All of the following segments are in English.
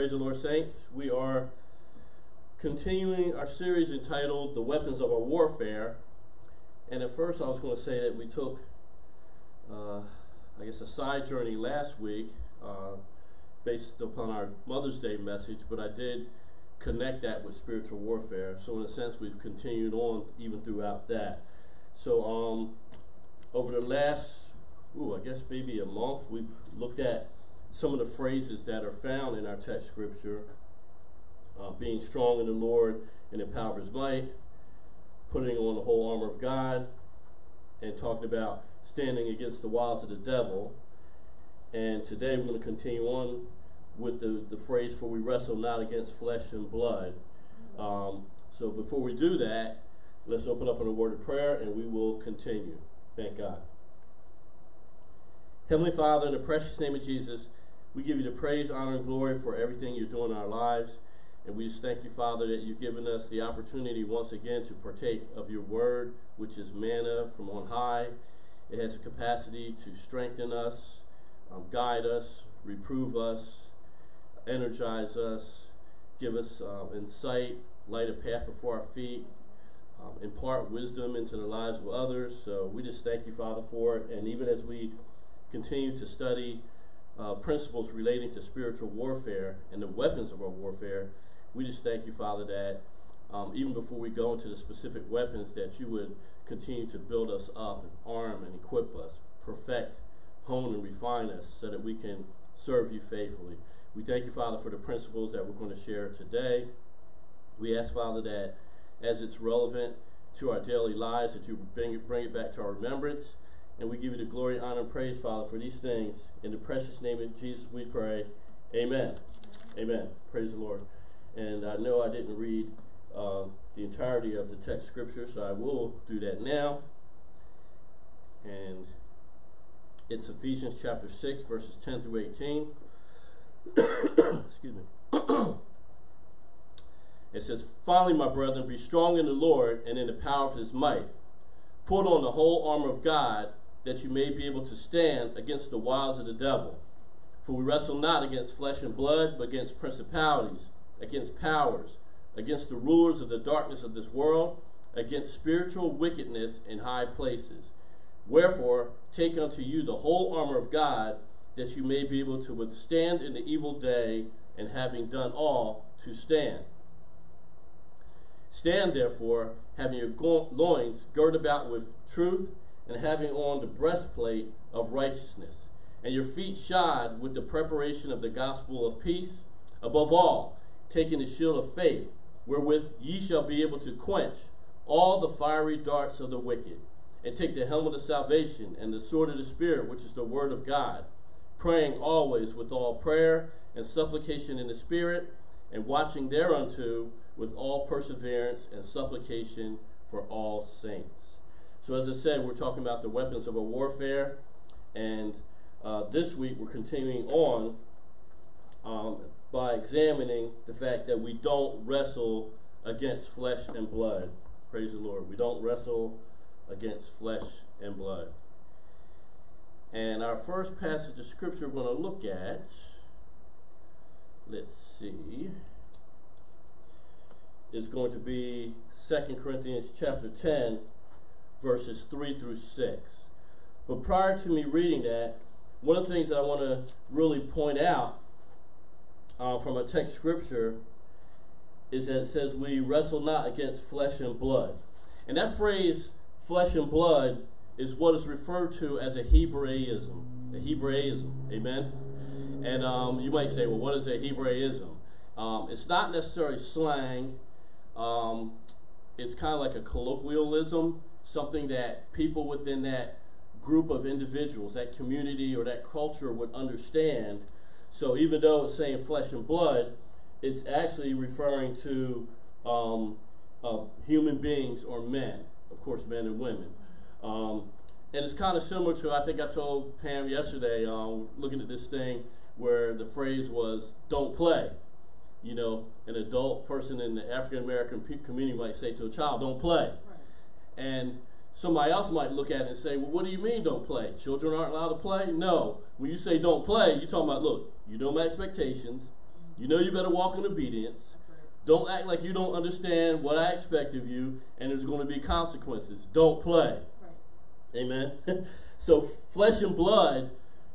Praise the Lord, saints. We are continuing our series entitled The Weapons of Our Warfare. And at first, I was going to say that we took, uh, I guess, a side journey last week uh, based upon our Mother's Day message, but I did connect that with spiritual warfare. So, in a sense, we've continued on even throughout that. So, um, over the last, ooh, I guess maybe a month, we've looked at some of the phrases that are found in our text scripture uh, being strong in the Lord and the power of his might, putting on the whole armor of God, and talking about standing against the wiles of the devil. And today we're going to continue on with the, the phrase, for we wrestle not against flesh and blood. Um, so before we do that, let's open up in a word of prayer and we will continue. Thank God. Heavenly Father, in the precious name of Jesus, we give you the praise, honor, and glory for everything you're doing in our lives. And we just thank you, Father, that you've given us the opportunity once again to partake of your word, which is manna from on high. It has a capacity to strengthen us, um, guide us, reprove us, energize us, give us um, insight, light a path before our feet, um, impart wisdom into the lives of others. So we just thank you, Father, for it. And even as we continue to study uh, principles relating to spiritual warfare and the weapons of our warfare, we just thank you, Father, that um, even before we go into the specific weapons, that you would continue to build us up and arm and equip us, perfect, hone, and refine us so that we can serve you faithfully. We thank you, Father, for the principles that we're going to share today. We ask, Father, that as it's relevant to our daily lives, that you bring it, bring it back to our remembrance and we give you the glory, honor, and praise, Father, for these things. In the precious name of Jesus, we pray. Amen. Amen. Praise the Lord. And I know I didn't read uh, the entirety of the text scripture, so I will do that now. And it's Ephesians chapter 6, verses 10 through 18. Excuse me. it says, Finally, my brethren, be strong in the Lord and in the power of his might. Put on the whole armor of God that you may be able to stand against the wiles of the devil. For we wrestle not against flesh and blood, but against principalities, against powers, against the rulers of the darkness of this world, against spiritual wickedness in high places. Wherefore, take unto you the whole armor of God, that you may be able to withstand in the evil day, and having done all, to stand. Stand therefore, having your loins girt about with truth, and having on the breastplate of righteousness, and your feet shod with the preparation of the gospel of peace. Above all, taking the shield of faith, wherewith ye shall be able to quench all the fiery darts of the wicked, and take the helmet of salvation and the sword of the Spirit, which is the word of God, praying always with all prayer and supplication in the Spirit, and watching thereunto with all perseverance and supplication for all saints. So, as I said, we're talking about the weapons of our warfare, and uh, this week we're continuing on um, by examining the fact that we don't wrestle against flesh and blood. Praise the Lord. We don't wrestle against flesh and blood. And our first passage of scripture we're going to look at, let's see, is going to be 2 Corinthians chapter 10 verses 3 through 6. But prior to me reading that, one of the things that I want to really point out uh, from a text scripture is that it says, We wrestle not against flesh and blood. And that phrase, flesh and blood, is what is referred to as a Hebraism. A Hebraism. Amen? And um, you might say, well, what is a Hebraism? Um, it's not necessarily slang. Um, it's kind of like a colloquialism something that people within that group of individuals, that community or that culture would understand. So even though it's saying flesh and blood, it's actually referring to um, uh, human beings or men, of course, men and women. Um, and it's kind of similar to, I think I told Pam yesterday, um, looking at this thing, where the phrase was, don't play. You know, an adult person in the African American community might say to a child, don't play. And somebody else might look at it and say, well, what do you mean don't play? Children aren't allowed to play? No. When you say don't play, you're talking about, look, you know my expectations. You know you better walk in obedience. Don't act like you don't understand what I expect of you, and there's going to be consequences. Don't play. Right. Amen. so, flesh and blood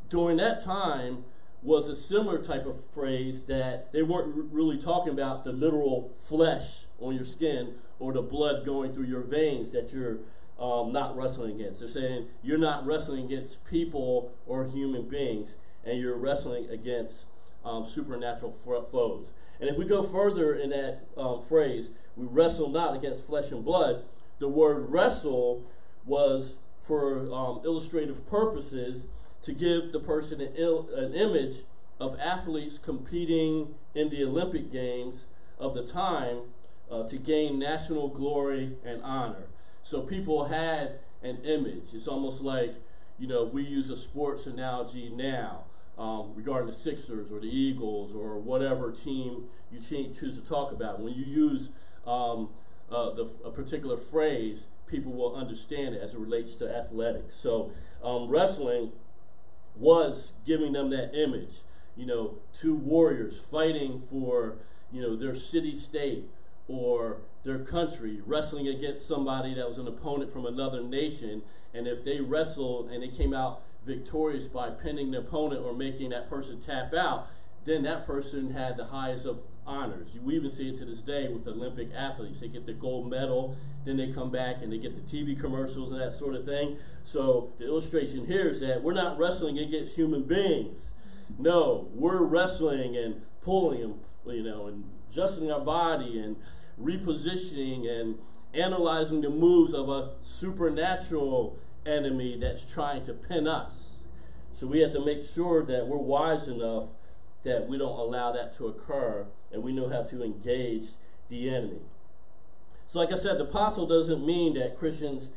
during that time was a similar type of phrase that they weren't really talking about the literal flesh on your skin or the blood going through your veins that you're um, not wrestling against. They're saying you're not wrestling against people or human beings, and you're wrestling against um, supernatural foes. And if we go further in that um, phrase, we wrestle not against flesh and blood, the word wrestle was for um, illustrative purposes to give the person an, il- an image of athletes competing in the Olympic Games of the time uh, to gain national glory and honor. So people had an image. It's almost like, you know, we use a sports analogy now um, regarding the Sixers or the Eagles or whatever team you choose to talk about. When you use um, uh, the, a particular phrase, people will understand it as it relates to athletics. So um, wrestling was giving them that image. You know, two warriors fighting for you know their city state or their country, wrestling against somebody that was an opponent from another nation, and if they wrestled and they came out victorious by pinning the opponent or making that person tap out, then that person had the highest of honors. We even see it to this day with Olympic athletes. They get the gold medal, then they come back and they get the TV commercials and that sort of thing. So the illustration here is that we're not wrestling against human beings. No, we're wrestling and pulling and you know and adjusting our body and repositioning and analyzing the moves of a supernatural enemy that's trying to pin us. So we have to make sure that we're wise enough that we don't allow that to occur and we know how to engage the enemy. So, like I said, the apostle doesn't mean that Christians.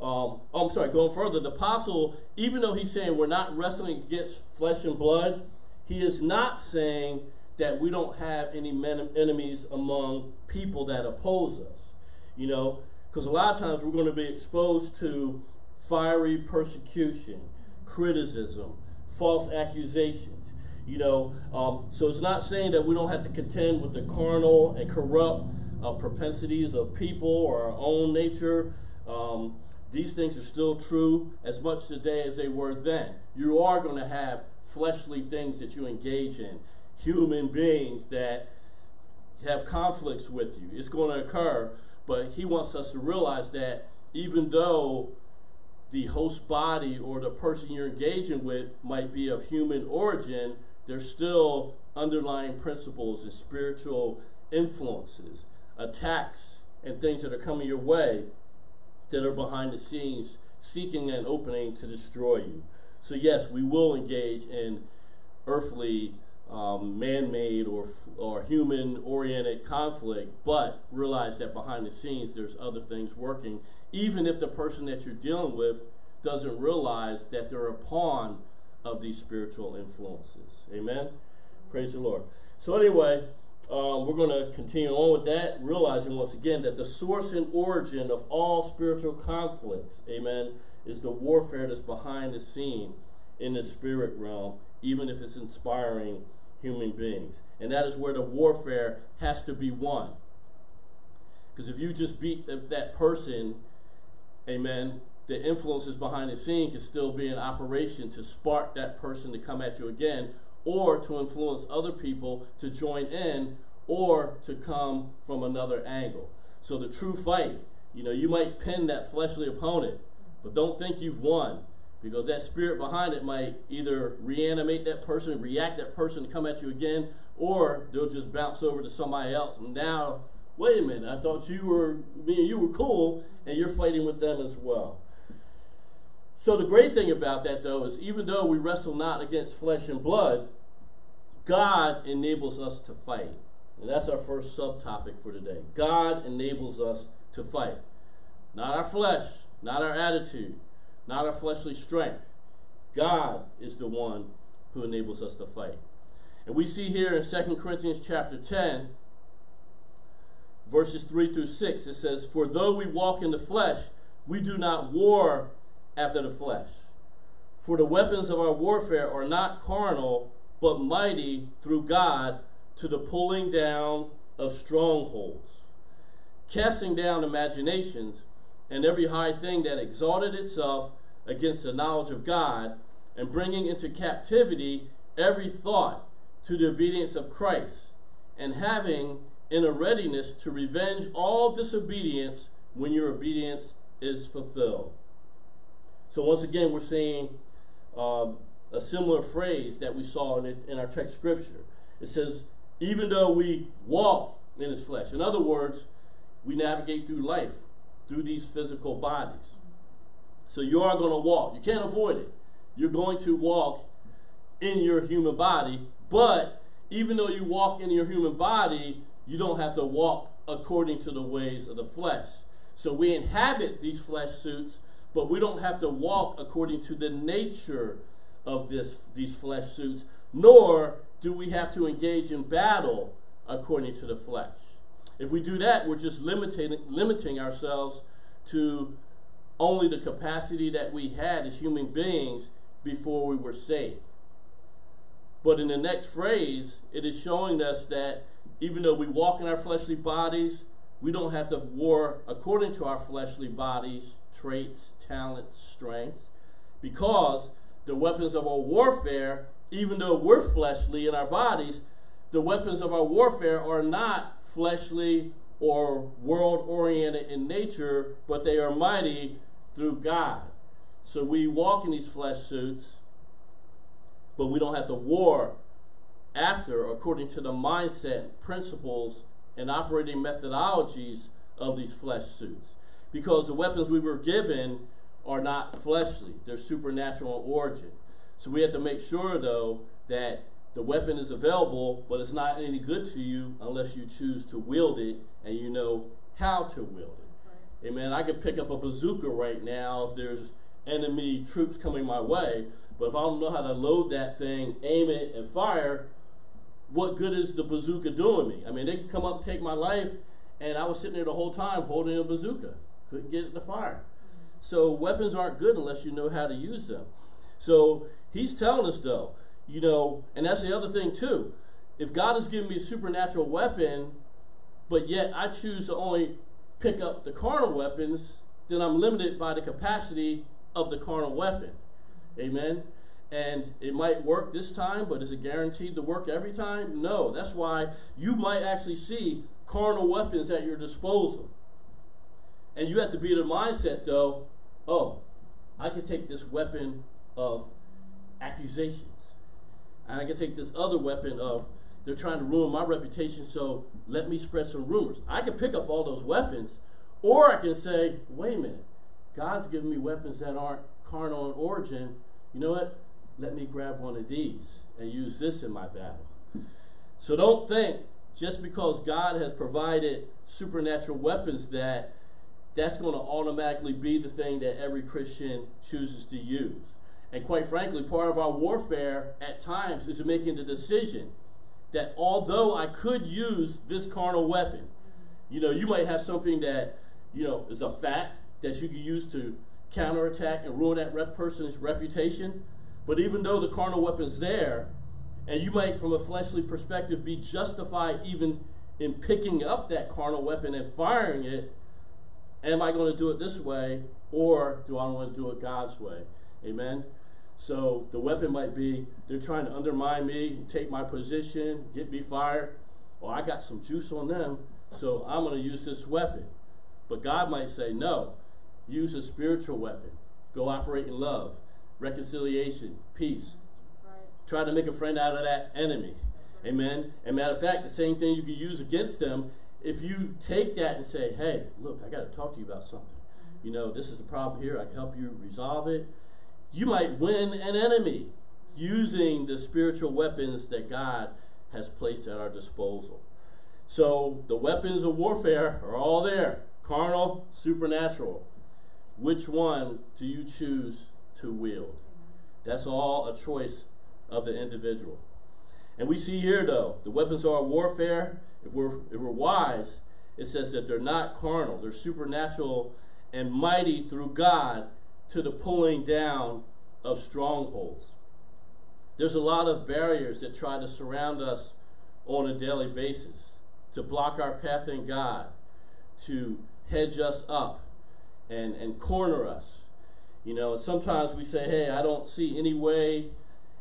Um, oh, I'm sorry, going further, the apostle, even though he's saying we're not wrestling against flesh and blood, he is not saying that we don't have any men- enemies among people that oppose us. You know, because a lot of times we're going to be exposed to fiery persecution, criticism, false accusations. You know, um, so it's not saying that we don't have to contend with the carnal and corrupt uh, propensities of people or our own nature. Um, these things are still true as much today as they were then. You are going to have fleshly things that you engage in, human beings that have conflicts with you. It's going to occur, but he wants us to realize that even though the host body or the person you're engaging with might be of human origin, there's still underlying principles and spiritual influences, attacks, and things that are coming your way that are behind the scenes seeking an opening to destroy you. So, yes, we will engage in earthly, um, man made, or, or human oriented conflict, but realize that behind the scenes there's other things working, even if the person that you're dealing with doesn't realize that they're a pawn of these spiritual influences. Amen? Praise the Lord. So, anyway, um, we're going to continue on with that, realizing once again that the source and origin of all spiritual conflicts, amen, is the warfare that's behind the scene in the spirit realm, even if it's inspiring human beings. And that is where the warfare has to be won. Because if you just beat that person, amen, the influences behind the scene can still be in operation to spark that person to come at you again or to influence other people to join in or to come from another angle. So the true fight, you know, you might pin that fleshly opponent, but don't think you've won because that spirit behind it might either reanimate that person, react that person to come at you again, or they'll just bounce over to somebody else. And now, wait a minute, I thought you were me and you were cool, and you're fighting with them as well. So the great thing about that, though, is even though we wrestle not against flesh and blood, God enables us to fight. And that's our first subtopic for today. God enables us to fight. Not our flesh, not our attitude, not our fleshly strength. God is the one who enables us to fight. And we see here in 2 Corinthians chapter 10, verses 3 through 6, it says, For though we walk in the flesh, we do not war after the flesh. For the weapons of our warfare are not carnal, but mighty through God to the pulling down of strongholds, casting down imaginations and every high thing that exalted itself against the knowledge of God, and bringing into captivity every thought to the obedience of Christ, and having in a readiness to revenge all disobedience when your obedience is fulfilled. So, once again, we're seeing um, a similar phrase that we saw in, it, in our text scripture. It says, even though we walk in his flesh. In other words, we navigate through life through these physical bodies. So you are going to walk. You can't avoid it. You're going to walk in your human body, but even though you walk in your human body, you don't have to walk according to the ways of the flesh. So we inhabit these flesh suits, but we don't have to walk according to the nature of this, these flesh suits, nor do we have to engage in battle according to the flesh. If we do that, we're just limiting, limiting ourselves to only the capacity that we had as human beings before we were saved. But in the next phrase, it is showing us that even though we walk in our fleshly bodies, we don't have to war according to our fleshly bodies, traits, talents, strength, because the weapons of our warfare, even though we're fleshly in our bodies, the weapons of our warfare are not fleshly or world oriented in nature, but they are mighty through God. So we walk in these flesh suits, but we don't have to war after according to the mindset, principles, and operating methodologies of these flesh suits. Because the weapons we were given are not fleshly, they're supernatural in origin. So we have to make sure, though, that the weapon is available, but it's not any good to you unless you choose to wield it and you know how to wield it. Right. Amen. I could pick up a bazooka right now if there's enemy troops coming my way, but if I don't know how to load that thing, aim it, and fire, what good is the bazooka doing me? I mean, they could come up and take my life, and I was sitting there the whole time holding a bazooka. Couldn't get it to fire. Mm-hmm. So weapons aren't good unless you know how to use them. So he's telling us, though, you know, and that's the other thing too. If God has given me a supernatural weapon, but yet I choose to only pick up the carnal weapons, then I'm limited by the capacity of the carnal weapon. Amen. And it might work this time, but is it guaranteed to work every time? No. That's why you might actually see carnal weapons at your disposal. And you have to be in the mindset, though, oh, I can take this weapon of accusation and I can take this other weapon of they're trying to ruin my reputation, so let me spread some rumors. I can pick up all those weapons, or I can say, wait a minute, God's given me weapons that aren't carnal in origin. You know what? Let me grab one of these and use this in my battle. So don't think just because God has provided supernatural weapons that that's going to automatically be the thing that every Christian chooses to use. And quite frankly, part of our warfare at times is making the decision that although I could use this carnal weapon, you know, you might have something that, you know, is a fact that you can use to counterattack and ruin that rep person's reputation. But even though the carnal weapon's there, and you might, from a fleshly perspective, be justified even in picking up that carnal weapon and firing it, am I going to do it this way, or do I want to do it God's way? Amen. So the weapon might be they're trying to undermine me, take my position, get me fired. Or I got some juice on them, so I'm going to use this weapon. But God might say, no, use a spiritual weapon. Go operate in love, reconciliation, peace. Right. Try to make a friend out of that enemy. Amen. And matter of fact, the same thing you can use against them if you take that and say, hey, look, I got to talk to you about something. You know, this is the problem here. I can help you resolve it you might win an enemy using the spiritual weapons that God has placed at our disposal. So the weapons of warfare are all there carnal, supernatural. Which one do you choose to wield? That's all a choice of the individual. And we see here, though, the weapons of our warfare, if we're, if we're wise, it says that they're not carnal, they're supernatural and mighty through God to the pulling down of strongholds. There's a lot of barriers that try to surround us on a daily basis to block our path in God, to hedge us up and, and corner us. You know, sometimes we say, hey, I don't see any way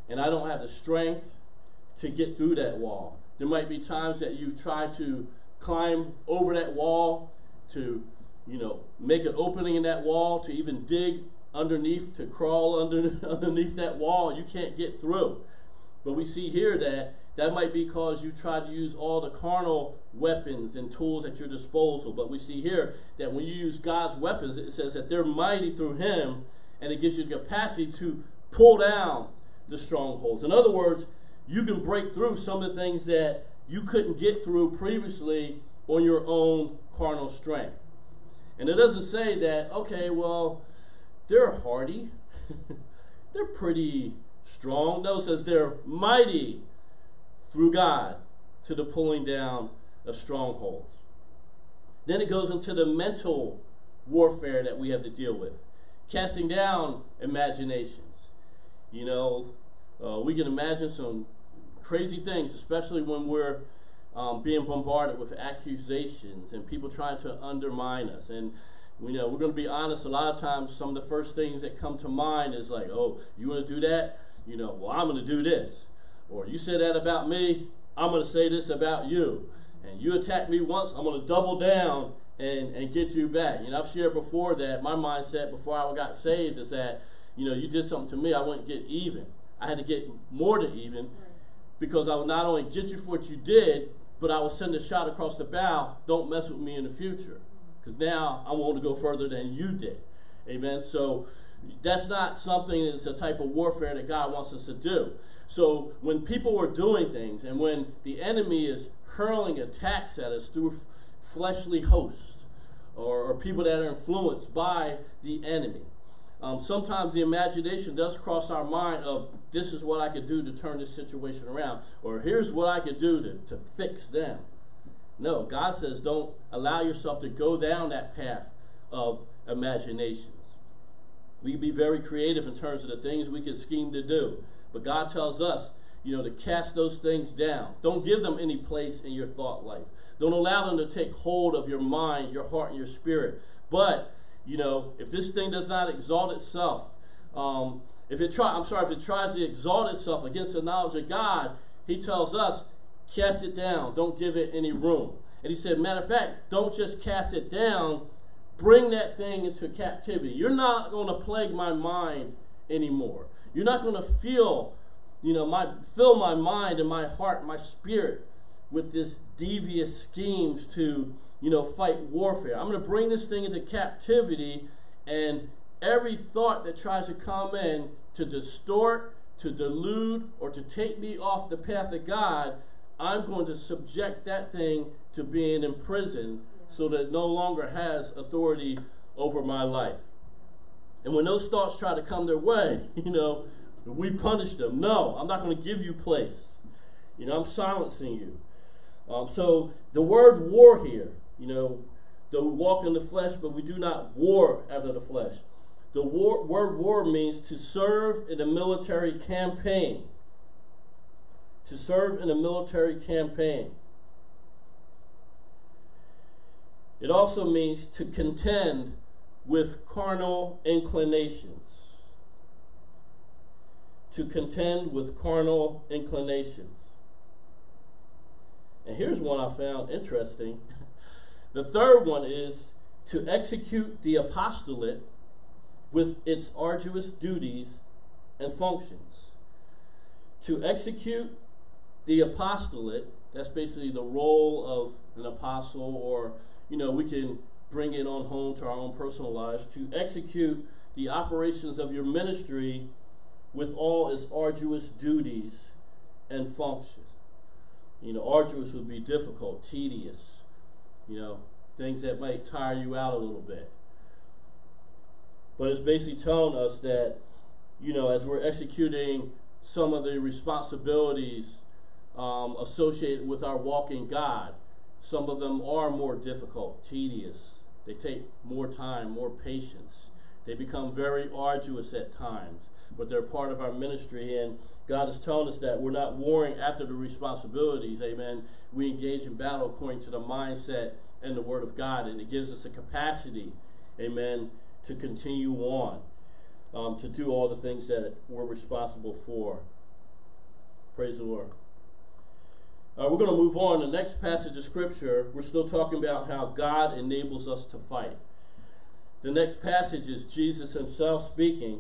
and I don't have the strength to get through that wall. There might be times that you've tried to climb over that wall, to, you know, make an opening in that wall, to even dig underneath, to crawl under, underneath that wall. You can't get through. But we see here that that might be because you try to use all the carnal weapons and tools at your disposal. But we see here that when you use God's weapons, it says that they're mighty through Him, and it gives you the capacity to pull down the strongholds. In other words, you can break through some of the things that you couldn't get through previously on your own carnal strength. And it doesn't say that, okay, well, they're hardy, they're pretty strong. No, says they're mighty through God to the pulling down of strongholds. Then it goes into the mental warfare that we have to deal with, casting down imaginations. You know, uh, we can imagine some crazy things, especially when we're um, being bombarded with accusations and people trying to undermine us. And you know, we're going to be honest. A lot of times, some of the first things that come to mind is like, "Oh, you want to do that? You know, well, I'm going to do this." Or you said that about me, I'm going to say this about you. And you attacked me once, I'm going to double down and, and get you back. You know, I've shared before that my mindset before I got saved is that, you know, you did something to me, I wouldn't get even. I had to get more than even because I would not only get you for what you did, but I would send a shot across the bow. Don't mess with me in the future. Because now I want to go further than you did. Amen. So that's not something that's a type of warfare that God wants us to do. So when people are doing things and when the enemy is hurling attacks at us through fleshly hosts or, or people that are influenced by the enemy, um, sometimes the imagination does cross our mind of this is what I could do to turn this situation around, or here's what I could do to, to fix them. No, God says don't allow yourself to go down that path of imaginations. We can be very creative in terms of the things we can scheme to do. But God tells us, you know, to cast those things down. Don't give them any place in your thought life. Don't allow them to take hold of your mind, your heart, and your spirit. But, you know, if this thing does not exalt itself, um, if it try, I'm sorry, if it tries to exalt itself against the knowledge of God, He tells us, cast it down. Don't give it any room. And He said, matter of fact, don't just cast it down. Bring that thing into captivity. You're not going to plague my mind anymore. You're not going to feel, you know, my fill my mind and my heart, my spirit with this devious schemes to, you know, fight warfare. I'm going to bring this thing into captivity and every thought that tries to come in to distort, to delude, or to take me off the path of God, I'm going to subject that thing to being in prison so that it no longer has authority over my life. And when those thoughts try to come their way, you know, we punish them. No, I'm not going to give you place. You know, I'm silencing you. Um, so the word war here, you know, though we walk in the flesh, but we do not war after the flesh. The war, word war means to serve in a military campaign. To serve in a military campaign. It also means to contend with carnal inclinations. To contend with carnal inclinations. And here's one I found interesting. the third one is to execute the apostolate with its arduous duties and functions. To execute the apostolate, that's basically the role of an apostle, or, you know, we can bring it on home to our own personal lives, to execute the operations of your ministry with all its arduous duties and functions. You know, arduous would be difficult, tedious, you know, things that might tire you out a little bit. But it's basically telling us that, you know, as we're executing some of the responsibilities um, associated with our walk in God, some of them are more difficult, tedious, they take more time, more patience. They become very arduous at times. but they're part of our ministry. And God is telling us that we're not warring after the responsibilities. Amen. We engage in battle according to the mindset and the Word of God, and it gives us a capacity, amen, to continue on, um, to do all the things that we're responsible for. Praise the Lord. Uh, we're going to move on. The next passage of Scripture, we're still talking about how God enables us to fight. The next passage is Jesus himself speaking.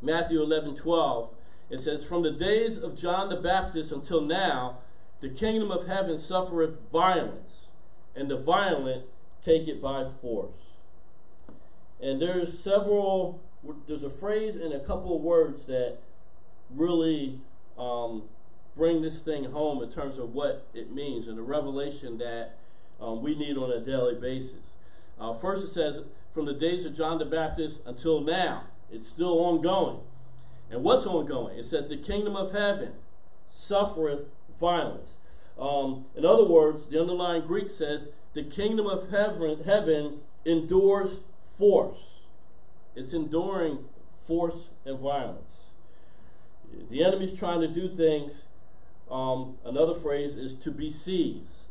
Matthew 11 12. It says, From the days of John the Baptist until now, the kingdom of heaven suffereth violence, and the violent take it by force. And there's several, there's a phrase and a couple of words that really um, bring this thing home in terms of what it means and the revelation that um, we need on a daily basis. Uh, first, it says, from the days of John the Baptist until now, it's still ongoing. And what's ongoing? It says, the kingdom of heaven suffereth violence. Um, in other words, the underlying Greek says, the kingdom of heaven, heaven endures force. It's enduring force and violence. The enemy's trying to do things. Um, another phrase is to be seized.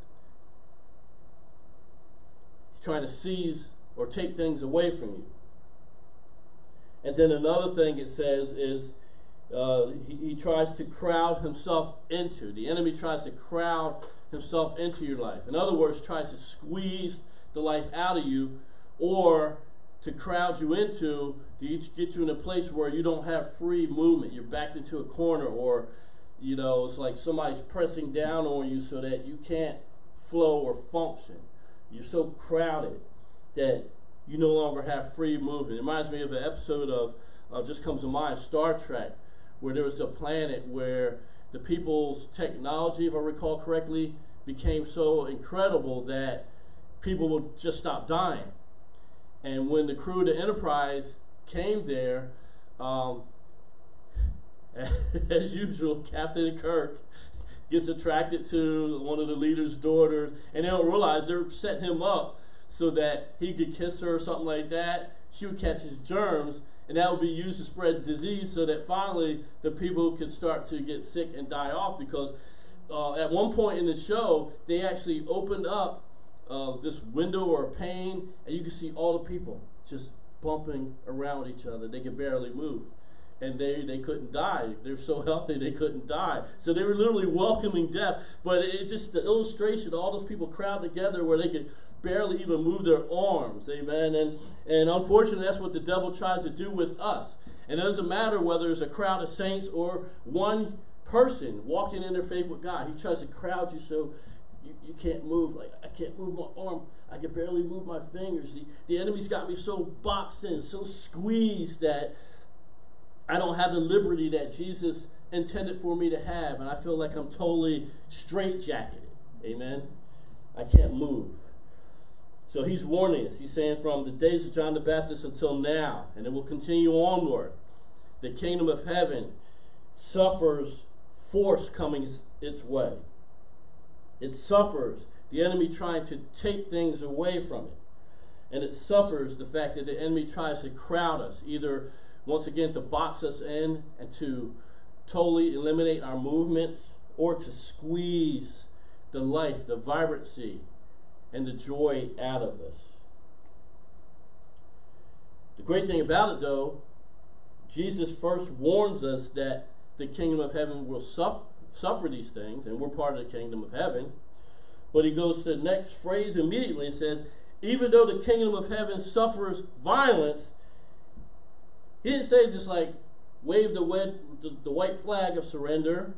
He's trying to seize or take things away from you. And then another thing it says is uh, he, he tries to crowd himself into. The enemy tries to crowd himself into your life. In other words, tries to squeeze the life out of you or to crowd you into to get you in a place where you don't have free movement. You're backed into a corner or you know, it's like somebody's pressing down on you so that you can't flow or function. You're so crowded that you no longer have free movement. It reminds me of an episode of, uh, just comes to mind, Star Trek, where there was a planet where the people's technology, if I recall correctly, became so incredible that people would just stop dying. And when the crew of the Enterprise came there, um, as usual, Captain Kirk gets attracted to one of the leader's daughters, and they don't realize they're setting him up so that he could kiss her or something like that. She would catch his germs, and that would be used to spread disease so that finally the people could start to get sick and die off because uh, at one point in the show, they actually opened up uh, this window or pane, and you could see all the people just bumping around each other. They could barely move. And they, they couldn't die. They're so healthy they couldn't die. So they were literally welcoming death. But it just the illustration, all those people crowd together where they could barely even move their arms. Amen. And and unfortunately that's what the devil tries to do with us. And it doesn't matter whether it's a crowd of saints or one person walking in their faith with God. He tries to crowd you so you, you can't move. Like, I can't move my arm. I can barely move my fingers. The, the enemy's got me so boxed in, so squeezed that I don't have the liberty that Jesus intended for me to have. And I feel like I'm totally straitjacketed. Amen. I can't move. So he's warning us. He's saying from the days of John the Baptist until now, and it will continue onward, the kingdom of heaven suffers force coming its way. It suffers the enemy trying to take things away from it. And it suffers the fact that the enemy tries to crowd us, either once again to box us in and to totally eliminate our movements, or to squeeze the life, the vibrancy, and the joy out of us. The great thing about it, though, Jesus first warns us that the kingdom of heaven will suffer, suffer these things, and we're part of the kingdom of heaven. But he goes to the next phrase immediately and says, even though the kingdom of heaven suffers violence, he didn't say just like wave the, wed, the, the white flag of surrender,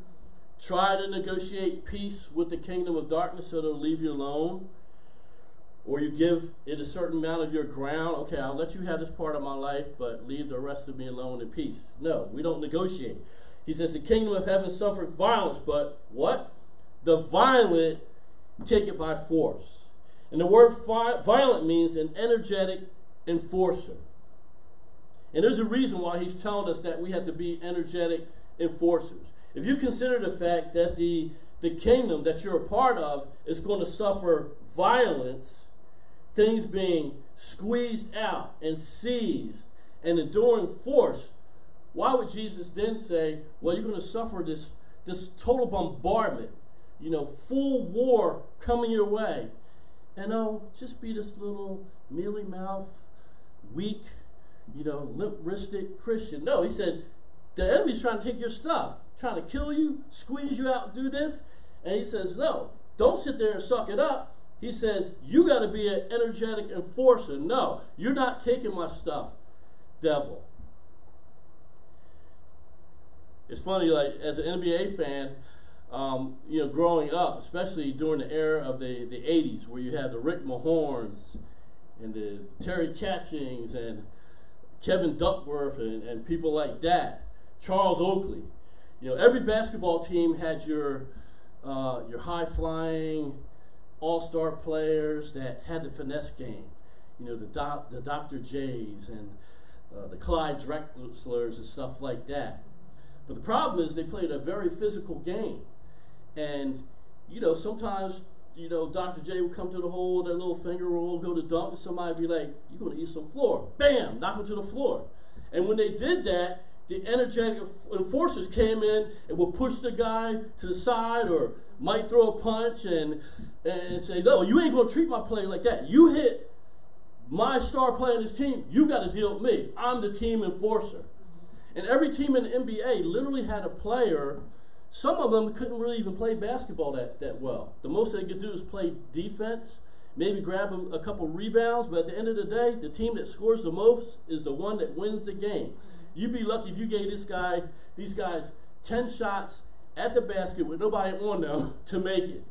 try to negotiate peace with the kingdom of darkness so they'll leave you alone or you give it a certain amount of your ground. Okay, I'll let you have this part of my life, but leave the rest of me alone in peace. No, we don't negotiate. He says the kingdom of heaven suffers violence, but what? The violent take it by force. And the word violent means an energetic enforcer. And there's a reason why he's telling us that we have to be energetic enforcers. If you consider the fact that the, the kingdom that you're a part of is going to suffer violence, things being squeezed out and seized and enduring force, why would Jesus then say, well, you're going to suffer this, this total bombardment, you know, full war coming your way? And oh, just be this little mealy mouth, weak, you know, limp wristed Christian. No, he said, the enemy's trying to take your stuff, trying to kill you, squeeze you out, do this. And he says, no, don't sit there and suck it up. He says, you got to be an energetic enforcer. No, you're not taking my stuff, devil. It's funny, like, as an NBA fan, um, you know, growing up, especially during the era of the, the 80s, where you had the Rick Mahorns and the Terry Catchings and Kevin Duckworth and, and people like that, Charles Oakley. You know, every basketball team had your uh, your high flying all star players that had the finesse game. You know, the doc, the Dr. J's and uh, the Clyde Drexlers and stuff like that. But the problem is they played a very physical game, and you know sometimes you know, Dr. J would come to the hole, that little finger roll, go to dunk, and somebody be like, You're going to eat some floor. Bam! Knock him to the floor. And when they did that, the energetic enforcers came in and would push the guy to the side or might throw a punch and, and say, No, you ain't going to treat my player like that. You hit my star player in this team, you got to deal with me. I'm the team enforcer. And every team in the NBA literally had a player some of them couldn't really even play basketball that, that well. The most they could do is play defense, maybe grab a, a couple rebounds, but at the end of the day, the team that scores the most is the one that wins the game. You'd be lucky if you gave this guy, these guys, 10 shots at the basket with nobody on them to make it.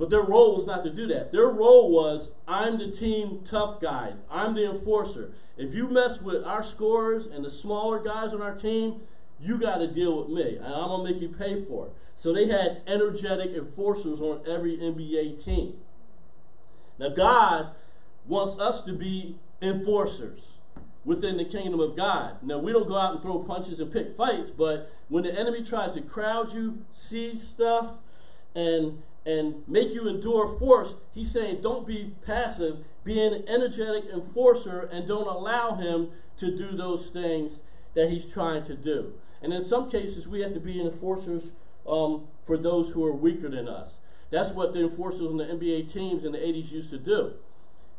But their role was not to do that. Their role was I'm the team tough guy. I'm the enforcer. If you mess with our scorers and the smaller guys on our team, you got to deal with me, and I'm going to make you pay for it. So they had energetic enforcers on every NBA team. Now, God wants us to be enforcers within the kingdom of God. Now, we don't go out and throw punches and pick fights, but when the enemy tries to crowd you, see stuff, and and make you endure force, he's saying don't be passive, be an energetic enforcer, and don't allow him to do those things that he's trying to do. And in some cases, we have to be enforcers um, for those who are weaker than us. That's what the enforcers on the NBA teams in the 80s used to do.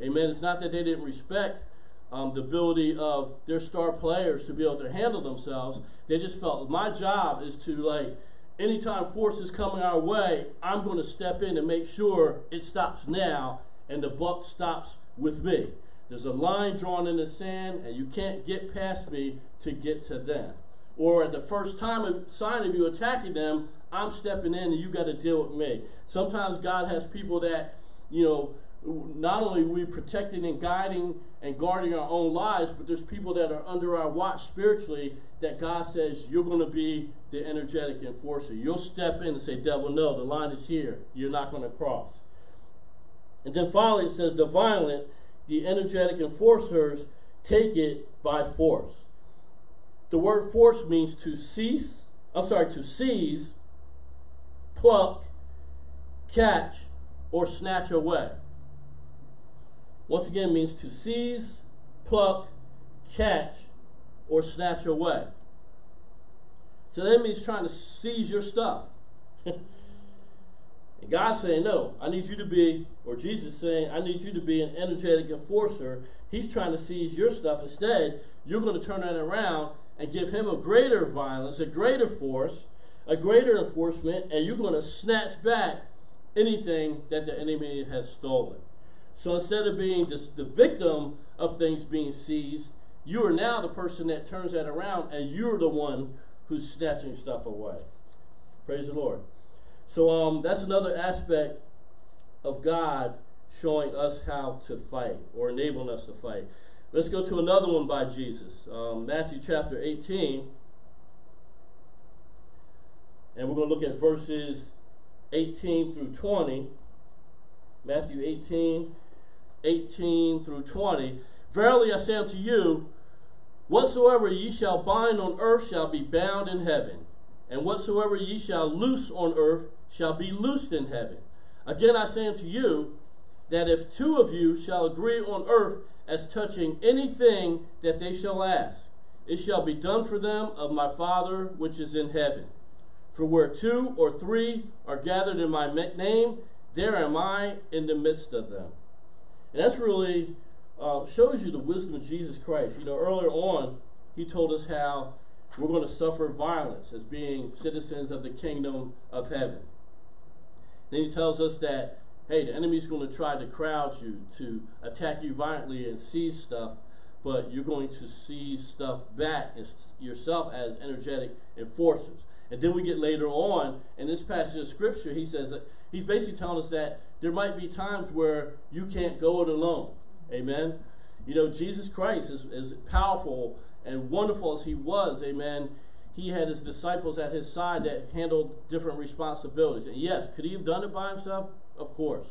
Amen. It's not that they didn't respect um, the ability of their star players to be able to handle themselves. They just felt my job is to like anytime force is coming our way, I'm going to step in and make sure it stops now and the buck stops with me. There's a line drawn in the sand, and you can't get past me to get to them or at the first time sign of you attacking them, I'm stepping in and you got to deal with me. Sometimes God has people that, you know, not only we protecting and guiding and guarding our own lives, but there's people that are under our watch spiritually that God says you're going to be the energetic enforcer. You'll step in and say, Devil, no, the line is here. You're not going to cross. And then finally it says, the violent, the energetic enforcers take it by force. The word force means to cease, I'm sorry, to seize, pluck, catch, or snatch away. Once again, means to seize, pluck, catch, or snatch away. So that means trying to seize your stuff. and God's saying, No, I need you to be, or Jesus saying, I need you to be an energetic enforcer. He's trying to seize your stuff. Instead, you're going to turn that around and give him a greater violence, a greater force, a greater enforcement, and you're going to snatch back anything that the enemy has stolen. So instead of being this, the victim of things being seized, you are now the person that turns that around, and you're the one who's snatching stuff away. Praise the Lord. So um, that's another aspect of God showing us how to fight or enabling us to fight. Let's go to another one by Jesus, um, Matthew chapter 18. And we're going to look at verses 18 through 20. Matthew 18, 18 through 20. Verily I say unto you, whatsoever ye shall bind on earth shall be bound in heaven, and whatsoever ye shall loose on earth shall be loosed in heaven. Again I say unto you, that if two of you shall agree on earth as touching anything that they shall ask, it shall be done for them of my Father which is in heaven. For where two or three are gathered in my name, there am I in the midst of them. And that's really uh, shows you the wisdom of Jesus Christ. You know, earlier on, he told us how we're going to suffer violence as being citizens of the kingdom of heaven. Then he tells us that, hey, the enemy's going to try to crowd you, to attack you violently and seize stuff, but you're going to seize stuff back as yourself as energetic enforcers. And then we get later on in this passage of scripture, he says that he's basically telling us that there might be times where you can't go it alone. Amen. You know, Jesus Christ, is as powerful and wonderful as he was, amen, he had his disciples at his side that handled different responsibilities. And yes, could he have done it by himself? Of course.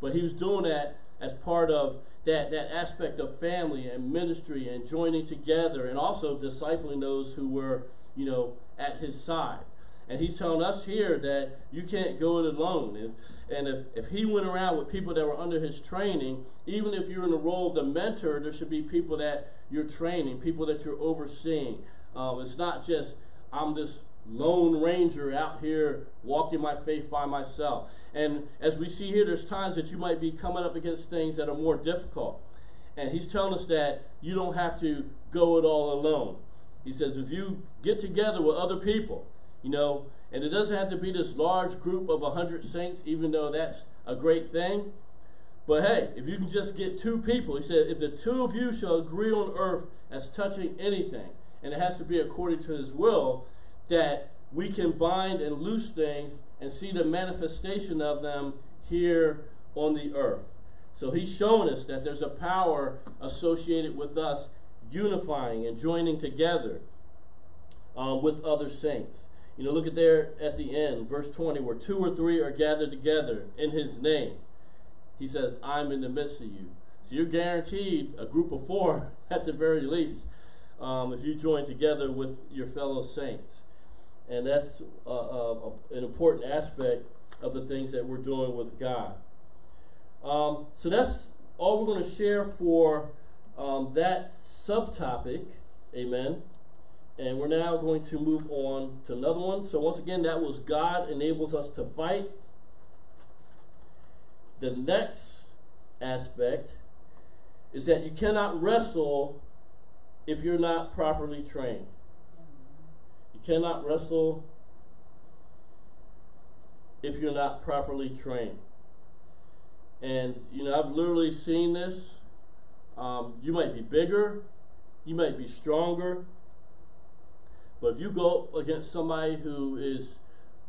But he was doing that as part of that, that aspect of family and ministry and joining together and also discipling those who were, you know, at his side. And he's telling us here that you can't go it alone. And, and if, if he went around with people that were under his training, even if you're in the role of the mentor, there should be people that you're training, people that you're overseeing. Um, it's not just, I'm this lone ranger out here walking my faith by myself. And as we see here, there's times that you might be coming up against things that are more difficult. And he's telling us that you don't have to go it all alone. He says, if you get together with other people, you know, and it doesn't have to be this large group of 100 saints, even though that's a great thing. But hey, if you can just get two people, he said, if the two of you shall agree on earth as touching anything, and it has to be according to his will, that we can bind and loose things and see the manifestation of them here on the earth. So he's shown us that there's a power associated with us unifying and joining together um, with other saints. You know, look at there at the end, verse 20, where two or three are gathered together in his name. He says, I'm in the midst of you. So you're guaranteed a group of four at the very least um, if you join together with your fellow saints. And that's uh, uh, an important aspect of the things that we're doing with God. Um, so that's all we're going to share for um, that subtopic. Amen. And we're now going to move on to another one. So, once again, that was God enables us to fight. The next aspect is that you cannot wrestle if you're not properly trained. Cannot wrestle if you're not properly trained. And, you know, I've literally seen this. Um, you might be bigger, you might be stronger, but if you go against somebody who is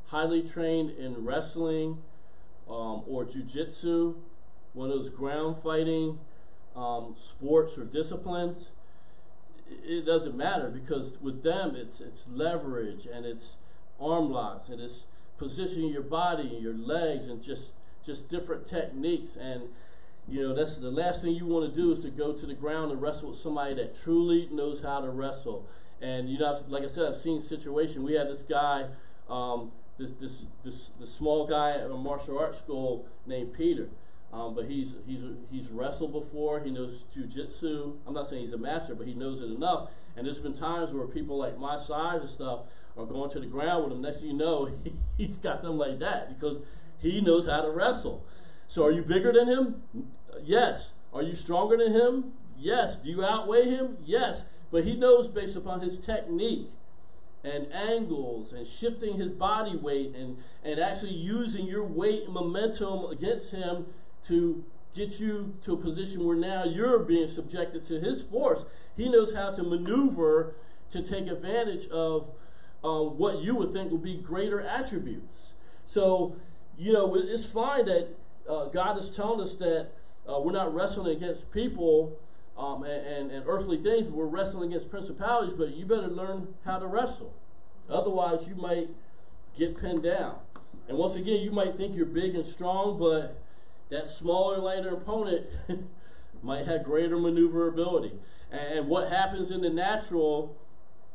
highly trained in wrestling um, or jujitsu, one of those ground fighting um, sports or disciplines, it doesn't matter because with them it's it's leverage and it's arm locks and it's positioning your body and your legs and just just different techniques and you know that's the last thing you want to do is to go to the ground and wrestle with somebody that truly knows how to wrestle and you know, like I said, I've seen situation. We had this guy, um, this this this this small guy at a martial arts school named Peter. Um, but he's he's he's wrestled before. He knows jujitsu. I'm not saying he's a master, but he knows it enough. And there's been times where people like my size and stuff are going to the ground with him. Next thing you know, he, he's got them like that because he knows how to wrestle. So, are you bigger than him? Yes. Are you stronger than him? Yes. Do you outweigh him? Yes. But he knows based upon his technique and angles and shifting his body weight and, and actually using your weight and momentum against him to get you to a position where now you're being subjected to his force. He knows how to maneuver to take advantage of um, what you would think would be greater attributes. So, you know, it's fine that uh, God is telling us that uh, we're not wrestling against people um, and, and, and, earthly things, but we're wrestling against principalities, but you better learn how to wrestle. Otherwise, you might get pinned down. And once again, you might think you're big and strong, but that smaller, lighter opponent might have greater maneuverability. And, what happens in the natural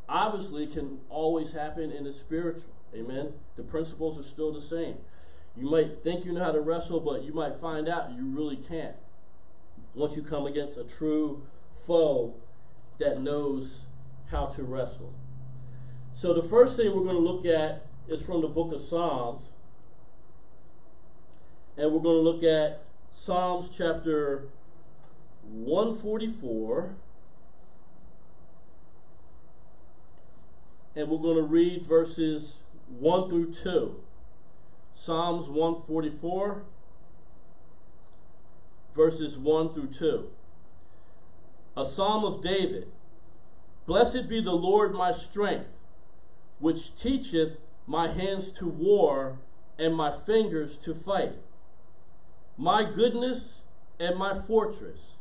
obviously can always happen in the spiritual. Amen. The principles are still the same. You might think you know how to wrestle, but you might find out you really can't once you come against a true foe that knows how to wrestle. So the first thing we're going to look at is from the book of Psalms. And we're going to look at Psalms chapter 144. And we're going to read verses 1 through 2. Psalms 144, verses 1 through 2. A psalm of David. Blessed be the Lord my strength, which teacheth my hands to war and my fingers to fight. My goodness and my fortress,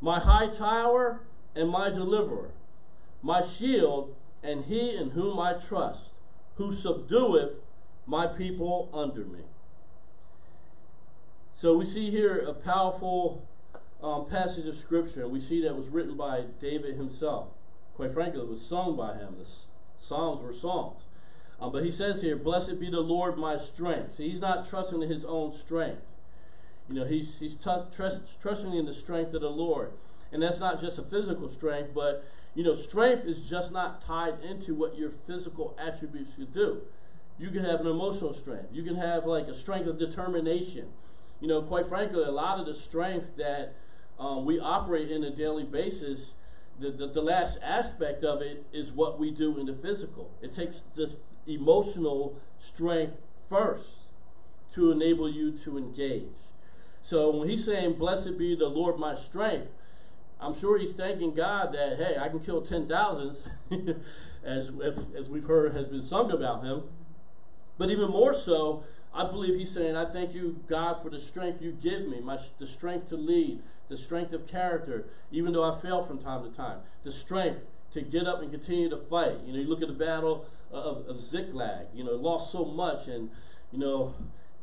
my high tower and my deliverer, my shield and he in whom I trust, who subdueth my people under me. So we see here a powerful um, passage of scripture. and We see that was written by David himself. Quite frankly, it was sung by him. The Psalms were songs. Um, but he says here, Blessed be the Lord my strength. See, he's not trusting in his own strength. You know, he's, he's trust, trusting in the strength of the Lord. And that's not just a physical strength, but, you know, strength is just not tied into what your physical attributes could do. You can have an emotional strength. You can have like a strength of determination. You know, quite frankly, a lot of the strength that um, we operate in a daily basis, the, the, the last aspect of it is what we do in the physical. It takes this emotional strength first to enable you to engage. So when he's saying, Blessed be the Lord my strength, I'm sure he's thanking God that, hey, I can kill 10,000, as, as, as we've heard has been sung about him. But even more so, I believe he's saying, I thank you, God, for the strength you give me, my, the strength to lead, the strength of character, even though I fail from time to time, the strength to get up and continue to fight. You know, you look at the battle of, of Ziklag, you know, lost so much and, you know,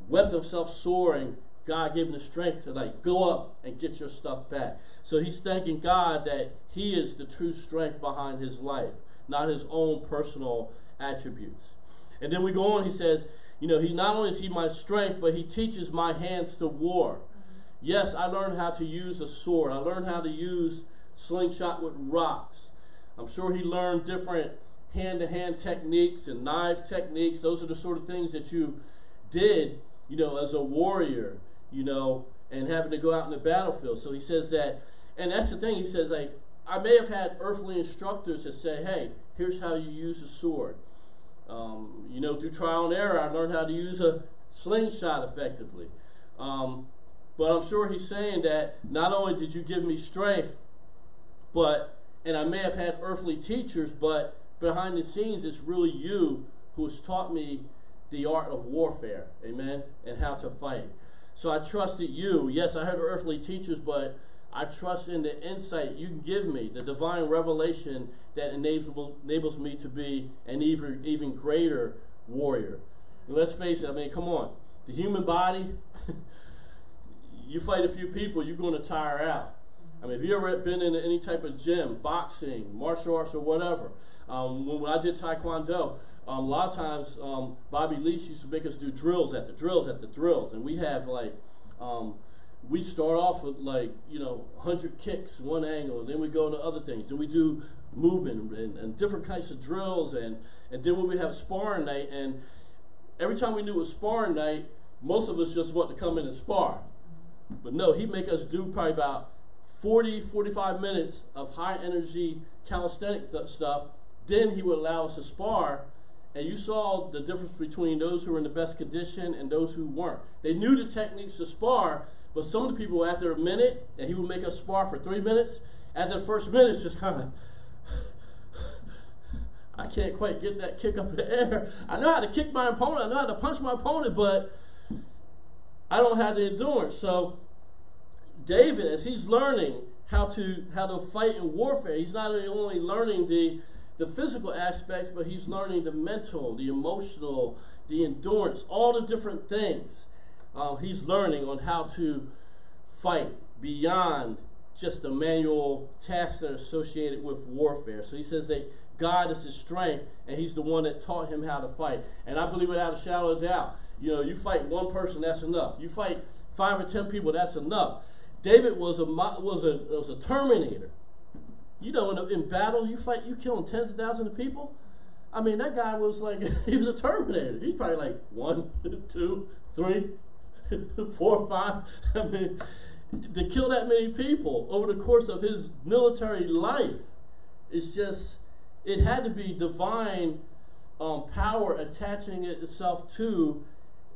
wept himself soaring. God gave him the strength to like go up and get your stuff back. So he's thanking God that he is the true strength behind his life, not his own personal attributes. And then we go on, he says, you know, he not only is he my strength, but he teaches my hands to war. Yes, I learned how to use a sword. I learned how to use slingshot with rocks. I'm sure he learned different hand-to-hand techniques and knife techniques. Those are the sort of things that you did, you know, as a warrior, you know, and having to go out in the battlefield. So he says that, and that's the thing. He says like, I may have had earthly instructors that say, hey, here's how you use a sword. Um, you know, through trial and error, I learned how to use a slingshot effectively. Um, but I'm sure he's saying that not only did you give me strength, but, and I may have had earthly teachers, but behind the scenes, it's really you who has taught me the art of warfare, amen, and how to fight. So I trusted you. Yes, I heard earthly teachers, but I trust in the insight you give me, the divine revelation that enables, enables me to be an even, even greater warrior. And let's face it, I mean, come on. The human body, you fight a few people, you're going to tire out. I mean, if you ever been in any type of gym, boxing, martial arts, or whatever, um, when, when, I did Taekwondo, um, a lot of times um, Bobby Leach used to make us do drills at the drills at the drills, and we have like um, we start off with like you know 100 kicks one angle and then we go into other things. Then we do movement and, and, different kinds of drills and and then when we have sparring night and every time we knew it was sparring night most of us just want to come in and spar. But no he'd make us do probably about 40 45 minutes of high energy calisthenic th- stuff. Then he would allow us to spar and you saw the difference between those who were in the best condition and those who weren't they knew the techniques to spar but some of the people, after a minute, and he would make us spar for three minutes, after the first minute, it's just kind of, I can't quite get that kick up in the air. I know how to kick my opponent, I know how to punch my opponent, but I don't have the endurance. So David, as he's learning how to how to fight in warfare, he's not only learning the the physical aspects, but he's learning the mental, the emotional, the endurance, all the different things uh, he's learning on how to fight beyond just the manual tasks that are associated with warfare. So he says that God is his strength, and he's the one that taught him how to fight. And I believe without a shadow of doubt, you know, you fight one person, that's enough. You fight five or ten people, that's enough. David was a was a was a terminator. You know, in, in battles, you fight, you killing tens of thousands of people. I mean, that guy was like, he was a Terminator. He's probably like one, two, three, four, five. I mean, to kill that many people over the course of his military life, it's just, it had to be divine um, power attaching itself to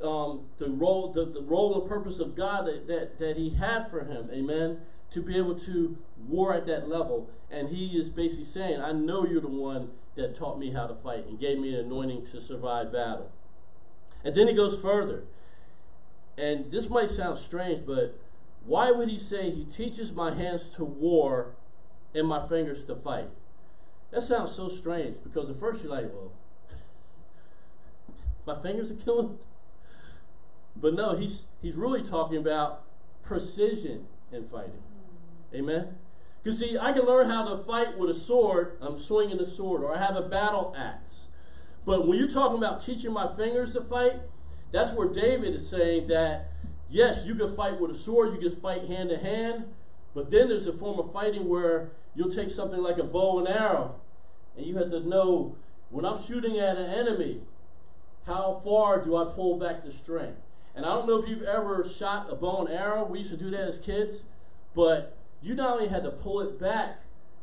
um, the role, the, the role and purpose of God that, that, that He had for him. Amen. To be able to war at that level, and He is basically saying, "I know you're the one that taught me how to fight and gave me an anointing to survive battle." And then He goes further, and this might sound strange, but why would He say He teaches my hands to war and my fingers to fight? That sounds so strange because at first you're like, well, my fingers are killing. But no, he's he's really talking about precision in fighting. Amen. Because see, I can learn how to fight with a sword. I'm swinging a sword, or I have a battle axe. But when you're talking about teaching my fingers to fight, that's where David is saying that yes, you can fight with a sword, you can fight hand to hand, but then there's a form of fighting where you'll take something like a bow and arrow, and you have to know when I'm shooting at an enemy, how far do I pull back the string? And I don't know if you've ever shot a bow and arrow. We used to do that as kids. But you not only had to pull it back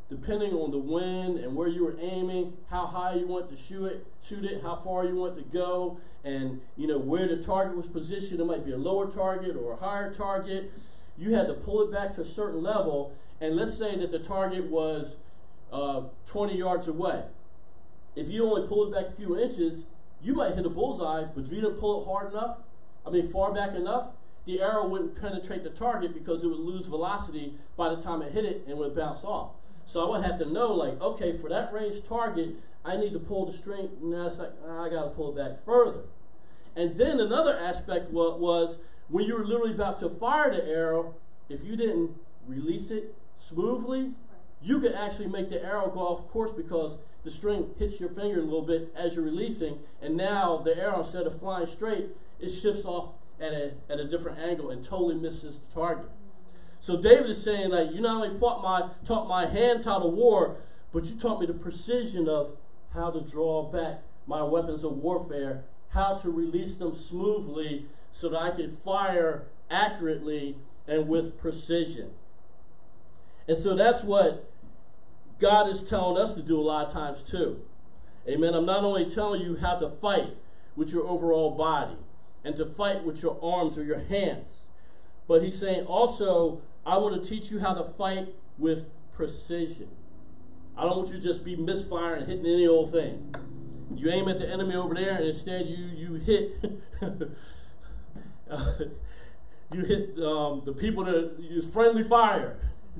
depending on the wind and where you were aiming, how high you want to shoot it, shoot it, how far you want to go, and you know where the target was positioned. It might be a lower target or a higher target. You had to pull it back to a certain level, and let's say that the target was uh, 20 yards away. If you only pull it back a few inches, you might hit a bullseye, but if you didn't pull it hard enough, I mean far back enough, the arrow wouldn't penetrate the target because it would lose velocity by the time it hit it and would bounce off. So I would have to know, like, okay, for that range target, I need to pull the string. Now it's like, I got to pull it back further. And then another aspect was, was when you were literally about to fire the arrow, if you didn't release it smoothly, you could actually make the arrow go off course because the string hits your finger a little bit as you're releasing, and now the arrow, instead of flying straight, it shifts off at a, at a different angle and totally misses the target. So David is saying that you not only fought my, taught my hands how to war, but you taught me the precision of how to draw back my weapons of warfare, how to release them smoothly so that I could fire accurately and with precision. And so that's what God is telling us to do a lot of times too. Amen. I'm not only telling you how to fight with your overall body and to fight with your arms or your hands, but He's saying also, I want to teach you how to fight with precision. I don't want you to just be misfiring and hitting any old thing. You aim at the enemy over there, and instead you you hit you hit um, the people that use friendly fire.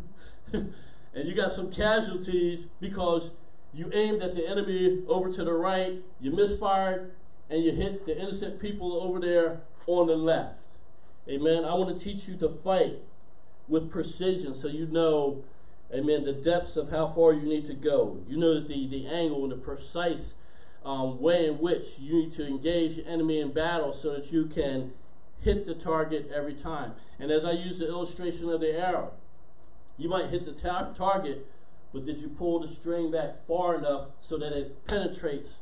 and you got some casualties because you aimed at the enemy over to the right, you misfired, and you hit the innocent people over there on the left. Amen. I want to teach you to fight with precision so you know, amen, the depths of how far you need to go. You know the, the angle and the precise um, way in which you need to engage the enemy in battle so that you can hit the target every time. And as I use the illustration of the arrow, you might hit the tar- target, but did you pull the string back far enough so that it penetrates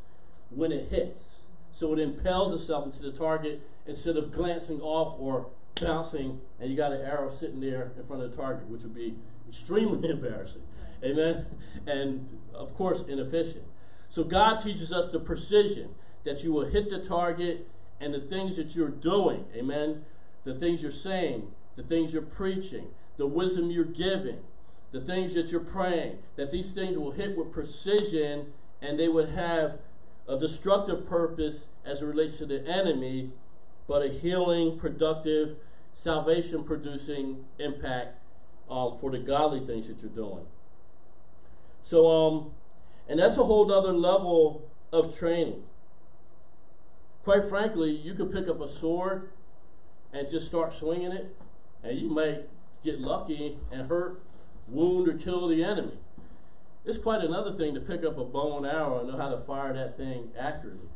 when it hits? So it impels itself into the target instead of glancing off or bouncing, and you got an arrow sitting there in front of the target, which would be extremely embarrassing. Amen? And of course, inefficient. So God teaches us the precision that you will hit the target and the things that you're doing. Amen? The things you're saying, the things you're preaching, the wisdom you're giving, the things that you're praying, that these things will hit with precision and they would have a destructive purpose as it relates to the enemy, but a healing, productive, salvation producing impact um, for the godly things that you're doing. So, um, and that's a whole other level of training. Quite frankly, you could pick up a sword and just start swinging it, and you might get lucky and hurt, wound, or kill the enemy. It's quite another thing to pick up a bow and arrow and know how to fire that thing accurately.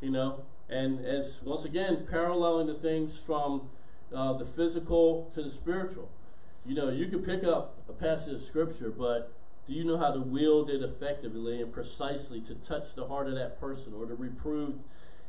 You know, and as once again paralleling the things from uh, the physical to the spiritual. You know, you can pick up a passage of scripture, but Do you know how to wield it effectively and precisely to touch the heart of that person or to reprove,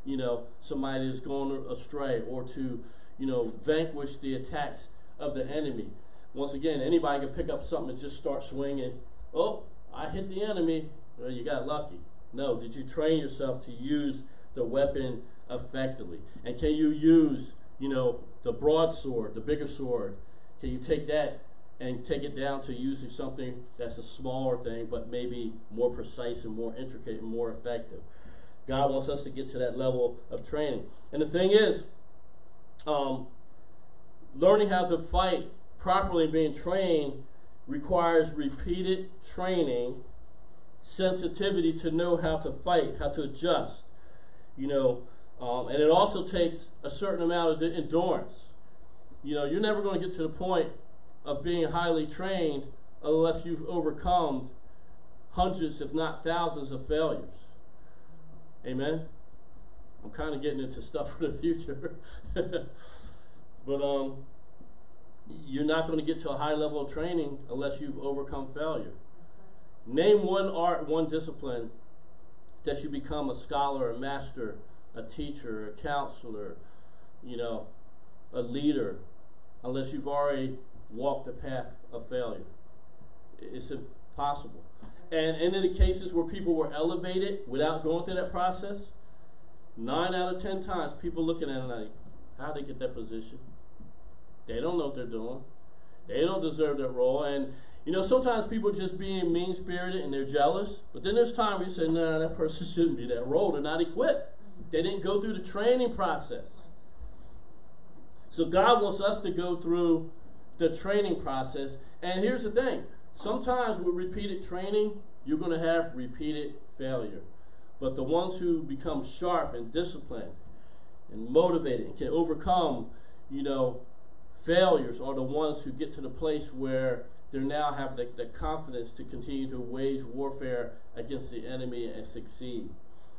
you know, somebody that's going astray or to, you know, vanquish the attacks of the enemy? Once again, anybody can pick up something and just start swinging. Oh, I hit the enemy. Well, you got lucky. No, did you train yourself to use the weapon effectively? And can you use, you know, the broadsword, the bigger sword? Can you take that and take it down to using something that's a smaller thing, but maybe more precise and more intricate and more effective? God wants us to get to that level of training. And the thing is, um, learning how to fight properly being trained requires repeated training, sensitivity to know how to fight, how to adjust, you know, um, and it also takes a certain amount of endurance. You know, you're never going to get to the point of being highly trained unless you've overcome hundreds, if not thousands, of failures. Amen. I'm kind of getting into stuff for the future, but um, you're not going to get to a high level of training unless you've overcome failure. Name one art, one discipline that you become a scholar, a master, a teacher, a counselor, you know, a leader, unless you've already walked the path of failure. It's impossible. And, in the cases where people were elevated without going through that process, nine out of ten times people looking at it like, how they get that position? They don't know what they're doing. They don't deserve that role. And, you know, sometimes people just being mean spirited and they're jealous. But then there's time where you say, nah, that person shouldn't be that role. They're not equipped. They didn't go through the training process. So God wants us to go through the training process. And here's the thing sometimes with repeated training, you're going to have repeated failure. But the ones who become sharp and disciplined and motivated and can overcome, you know, failures are the ones who get to the place where they now have the, the confidence to continue to wage warfare against the enemy and succeed.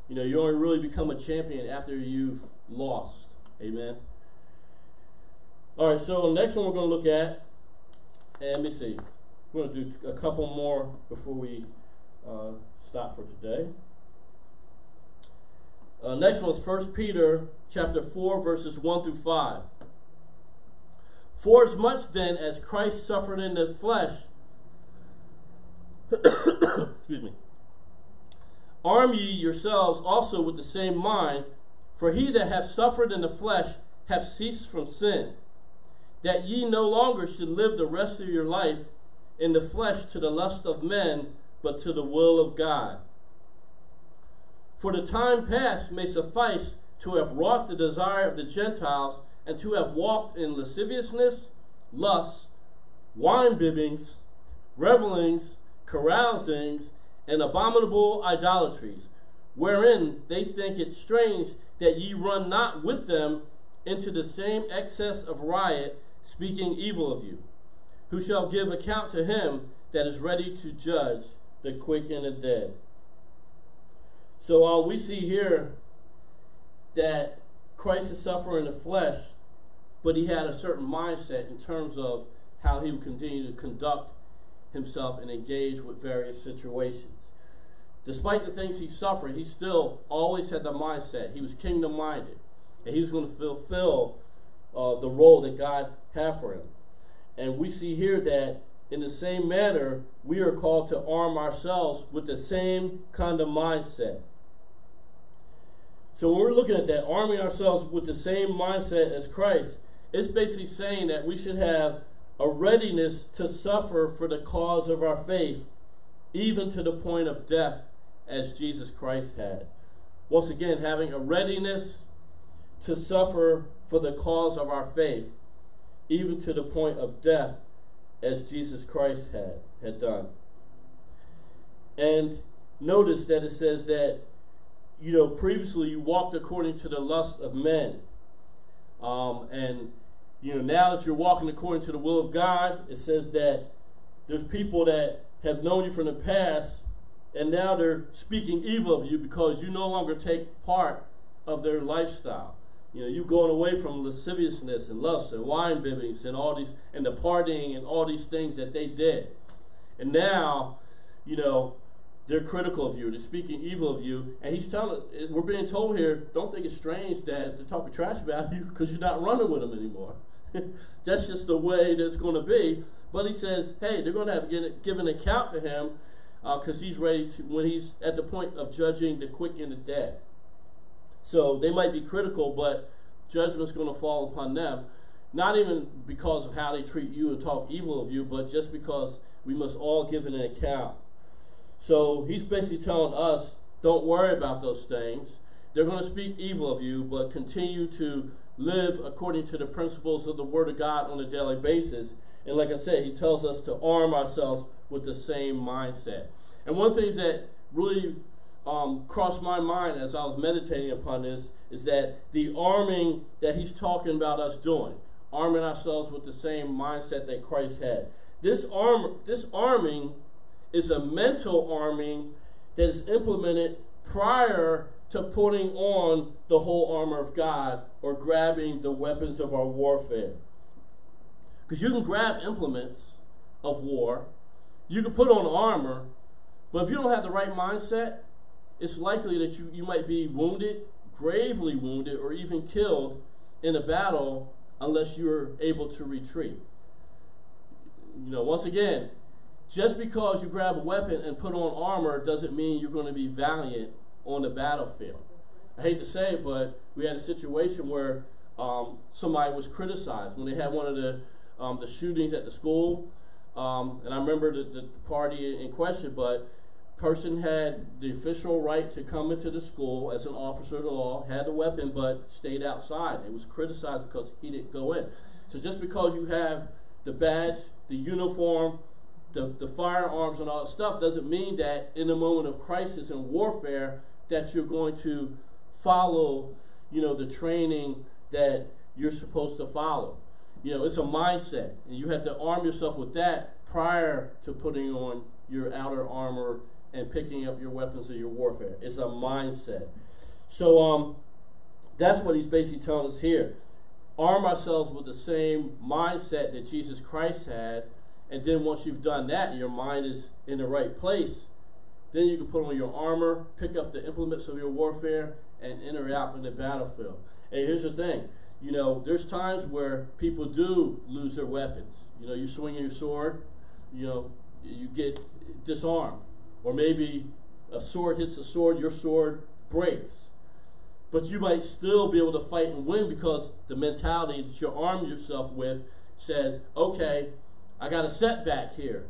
You know, you only really become a champion after you've lost. Amen. All right, so the next one we're going to look at, and let me see. We're going to do a couple more before we uh, stop for today. Uh, next one is 1 Peter chapter 4, verses 1 through 5. For as much then as Christ suffered in the flesh, excuse me, arm ye yourselves also with the same mind, for he that hath suffered in the flesh hath ceased from sin, that ye no longer should live the rest of your life in the flesh to the lust of men, but to the will of God. For the time past may suffice to have wrought the desire of the Gentiles and to have walked in lasciviousness, lusts, wine bibbings, revelings, carousings, and abominable idolatries, wherein they think it strange that ye run not with them into the same excess of riot, speaking evil of you, who shall give account to him that is ready to judge the quick and the dead. So uh, we see here that Christ is suffering in the flesh but he had a certain mindset in terms of how he would continue to conduct himself and engage with various situations. Despite the things he suffered, he still always had the mindset. He was kingdom minded, and he was going to fulfill uh, the role that God had for him. And we see here that in the same manner, we are called to arm ourselves with the same kind of mindset. So when we're looking at that, arming ourselves with the same mindset as Christ, it's basically saying that we should have a readiness to suffer for the cause of our faith, even to the point of death, as Jesus Christ had. Once again, having a readiness to suffer for the cause of our faith, even to the point of death, as Jesus Christ had, had done. And notice that it says that, you know, previously you walked according to the lust of men. Um, and you know, now that you're walking according to the will of God, it says that there's people that have known you from the past, and now they're speaking evil of you because you no longer take part of their lifestyle. You know, you've gone away from lasciviousness and lust and wine bibbings and all these and the partying and all these things that they did. And now you know, they're critical of you, they're speaking evil of you, and he's telling, we're being told here, don't think it's strange that they're talking trash about you because you're not running with them anymore. That's just the way that's going to be. But he says, hey, they're going to have to give an account to him because uh, he's ready to, when he's at the point of judging the quick and the dead. So they might be critical, but judgment's going to fall upon them. Not even because of how they treat you and talk evil of you, but just because we must all give an account. So he's basically telling us don't worry about those things. They're going to speak evil of you, but continue to live according to the principles of the Word of God on a daily basis. And like I said, he tells us to arm ourselves with the same mindset. And one thing that really um, crossed my mind as I was meditating upon this is that the arming that he's talking about us doing, arming ourselves with the same mindset that Christ had. This arm, this arming is a mental arming that is implemented prior to putting on the whole armor of God or grabbing the weapons of our warfare. Because you can grab implements of war, you can put on armor, but if you don't have the right mindset, it's likely that you, you might be wounded, gravely wounded, or even killed in a battle unless you're able to retreat. You know, once again, just because you grab a weapon and put on armor doesn't mean you're going to be valiant on the battlefield. I hate to say it, but we had a situation where um, somebody was criticized when they had one of the um, the shootings at the school. Um, and I remember the, the party in question, but person had the official right to come into the school as an officer of the law, had the weapon, but stayed outside. It was criticized because he didn't go in. So just because you have the badge, the uniform, the, the firearms and all that stuff doesn't mean that in a moment of crisis and warfare that you're going to follow, you know, the training that you're supposed to follow. You know, it's a mindset, and you have to arm yourself with that prior to putting on your outer armor and picking up your weapons of your warfare. It's a mindset. So um, that's what he's basically telling us here. Arm ourselves with the same mindset that Jesus Christ had, and then once you've done that, your mind is in the right place, then you can put on your armor, pick up the implements of your warfare, and enter out in the battlefield. And here's the thing, you know, there's times where people do lose their weapons. You know, you swing your sword, you know, you get disarmed or maybe a sword hits a sword, your sword breaks. But you might still be able to fight and win because the mentality that you arm yourself with says, okay, I got a setback here.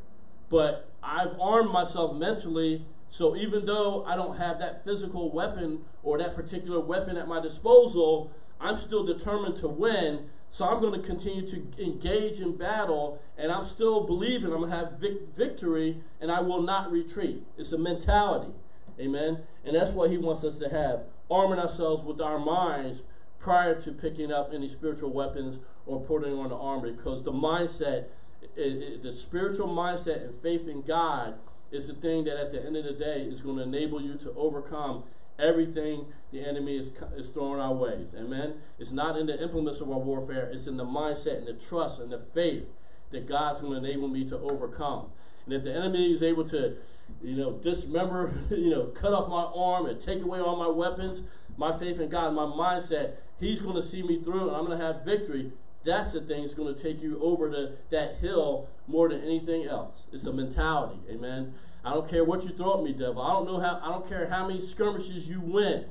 But I've armed myself mentally, so even though I don't have that physical weapon or that particular weapon at my disposal, I'm still determined to win so I'm going to continue to engage in battle, and I'm still believing I'm going to have vic- victory, and I will not retreat. It's a mentality. Amen. And that's what he wants us to have. Arming ourselves with our minds prior to picking up any spiritual weapons or putting on the armor, because the mindset, it, it, the spiritual mindset and faith in God is the thing that at the end of the day is going to enable you to overcome everything the enemy is, is throwing our ways. Amen. It's not in the implements of our warfare, it's in the mindset and the trust and the faith that God's going to enable me to overcome. And if the enemy is able to, you know, dismember, you know, cut off my arm and take away all my weapons, my faith in God, my mindset, he's going to see me through and I'm going to have victory. That's the thing that's going to take you over to that hill more than anything else. It's a mentality. Amen. I don't care what you throw at me, devil. I don't know how I don't care how many skirmishes you win.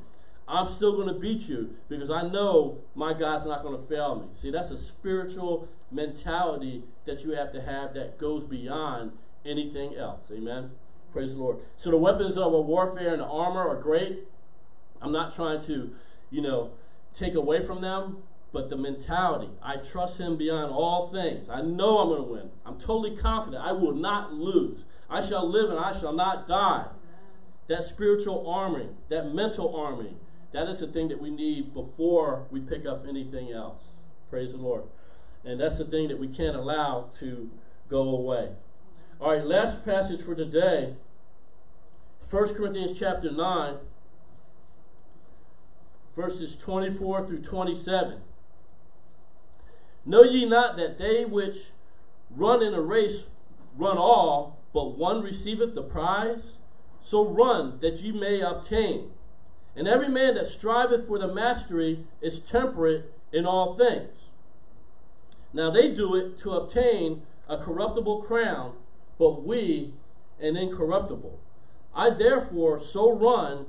I'm still going to beat you because I know my God's not going to fail me. See, that's a spiritual mentality that you have to have that goes beyond anything else. Amen. Praise the Lord. So the weapons of warfare and the armor are great. I'm not trying to, you know, take away from them, but the mentality. I trust him beyond all things. I know I'm going to win. I'm totally confident I will not lose. I shall live and I shall not die. That spiritual arming, that mental arming, that is the thing that we need before we pick up anything else. Praise the Lord. And that's the thing that we can't allow to go away. All right, last passage for today 1 Corinthians chapter 9, verses 24 through 27. Know ye not that they which run in a race run all, but one receiveth the prize. So run that ye may obtain. And every man that striveth for the mastery is temperate in all things. Now they do it to obtain a corruptible crown, but we an incorruptible. I therefore so run,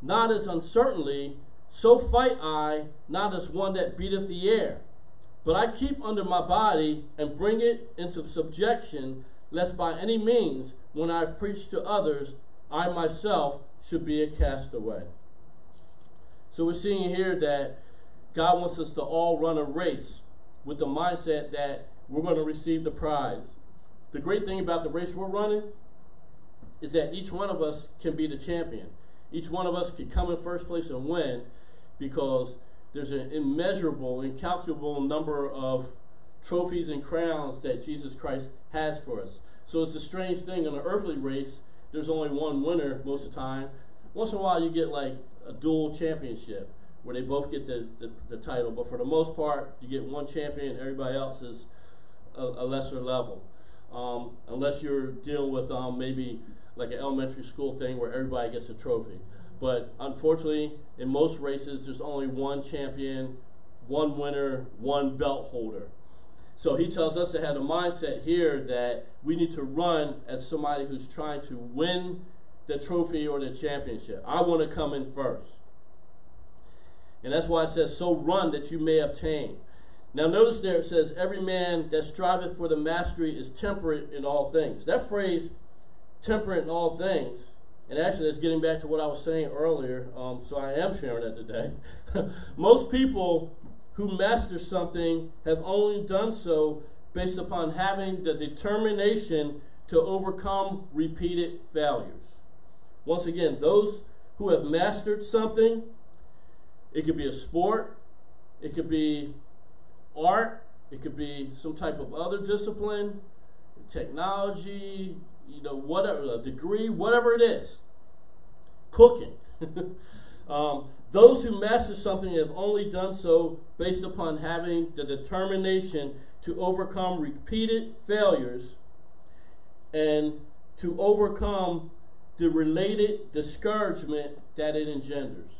not as uncertainly, so fight I, not as one that beateth the air. But I keep under my body and bring it into subjection, lest by any means, when I have preached to others, I myself should be a castaway. So we're seeing here that God wants us to all run a race with the mindset that we're going to receive the prize. The great thing about the race we're running is that each one of us can be the champion. Each one of us can come in first place and win because there's an immeasurable, incalculable number of trophies and crowns that Jesus Christ has for us. So it's a strange thing in an earthly race, there's only one winner most of the time. Once in a while, you get like a dual championship where they both get the, the, the title, but for the most part, you get one champion, everybody else is a, a lesser level. Um, unless you're dealing with um, maybe like an elementary school thing where everybody gets a trophy. But unfortunately, in most races, there's only one champion, one winner, one belt holder. So he tells us to have a mindset here that we need to run as somebody who's trying to win the trophy or the championship. I want to come in first. And that's why it says, So run that you may obtain. Now, notice there it says, Every man that striveth for the mastery is temperate in all things. That phrase, temperate in all things, and actually, that's getting back to what I was saying earlier, um, so I am sharing that today. Most people who master something have only done so based upon having the determination to overcome repeated failures. Once again, those who have mastered something, it could be a sport, it could be art, it could be some type of other discipline, technology, you know, whatever, a degree, whatever it is. Cooking. um, those who master something have only done so based upon having the determination to overcome repeated failures and to overcome the related discouragement that it engenders.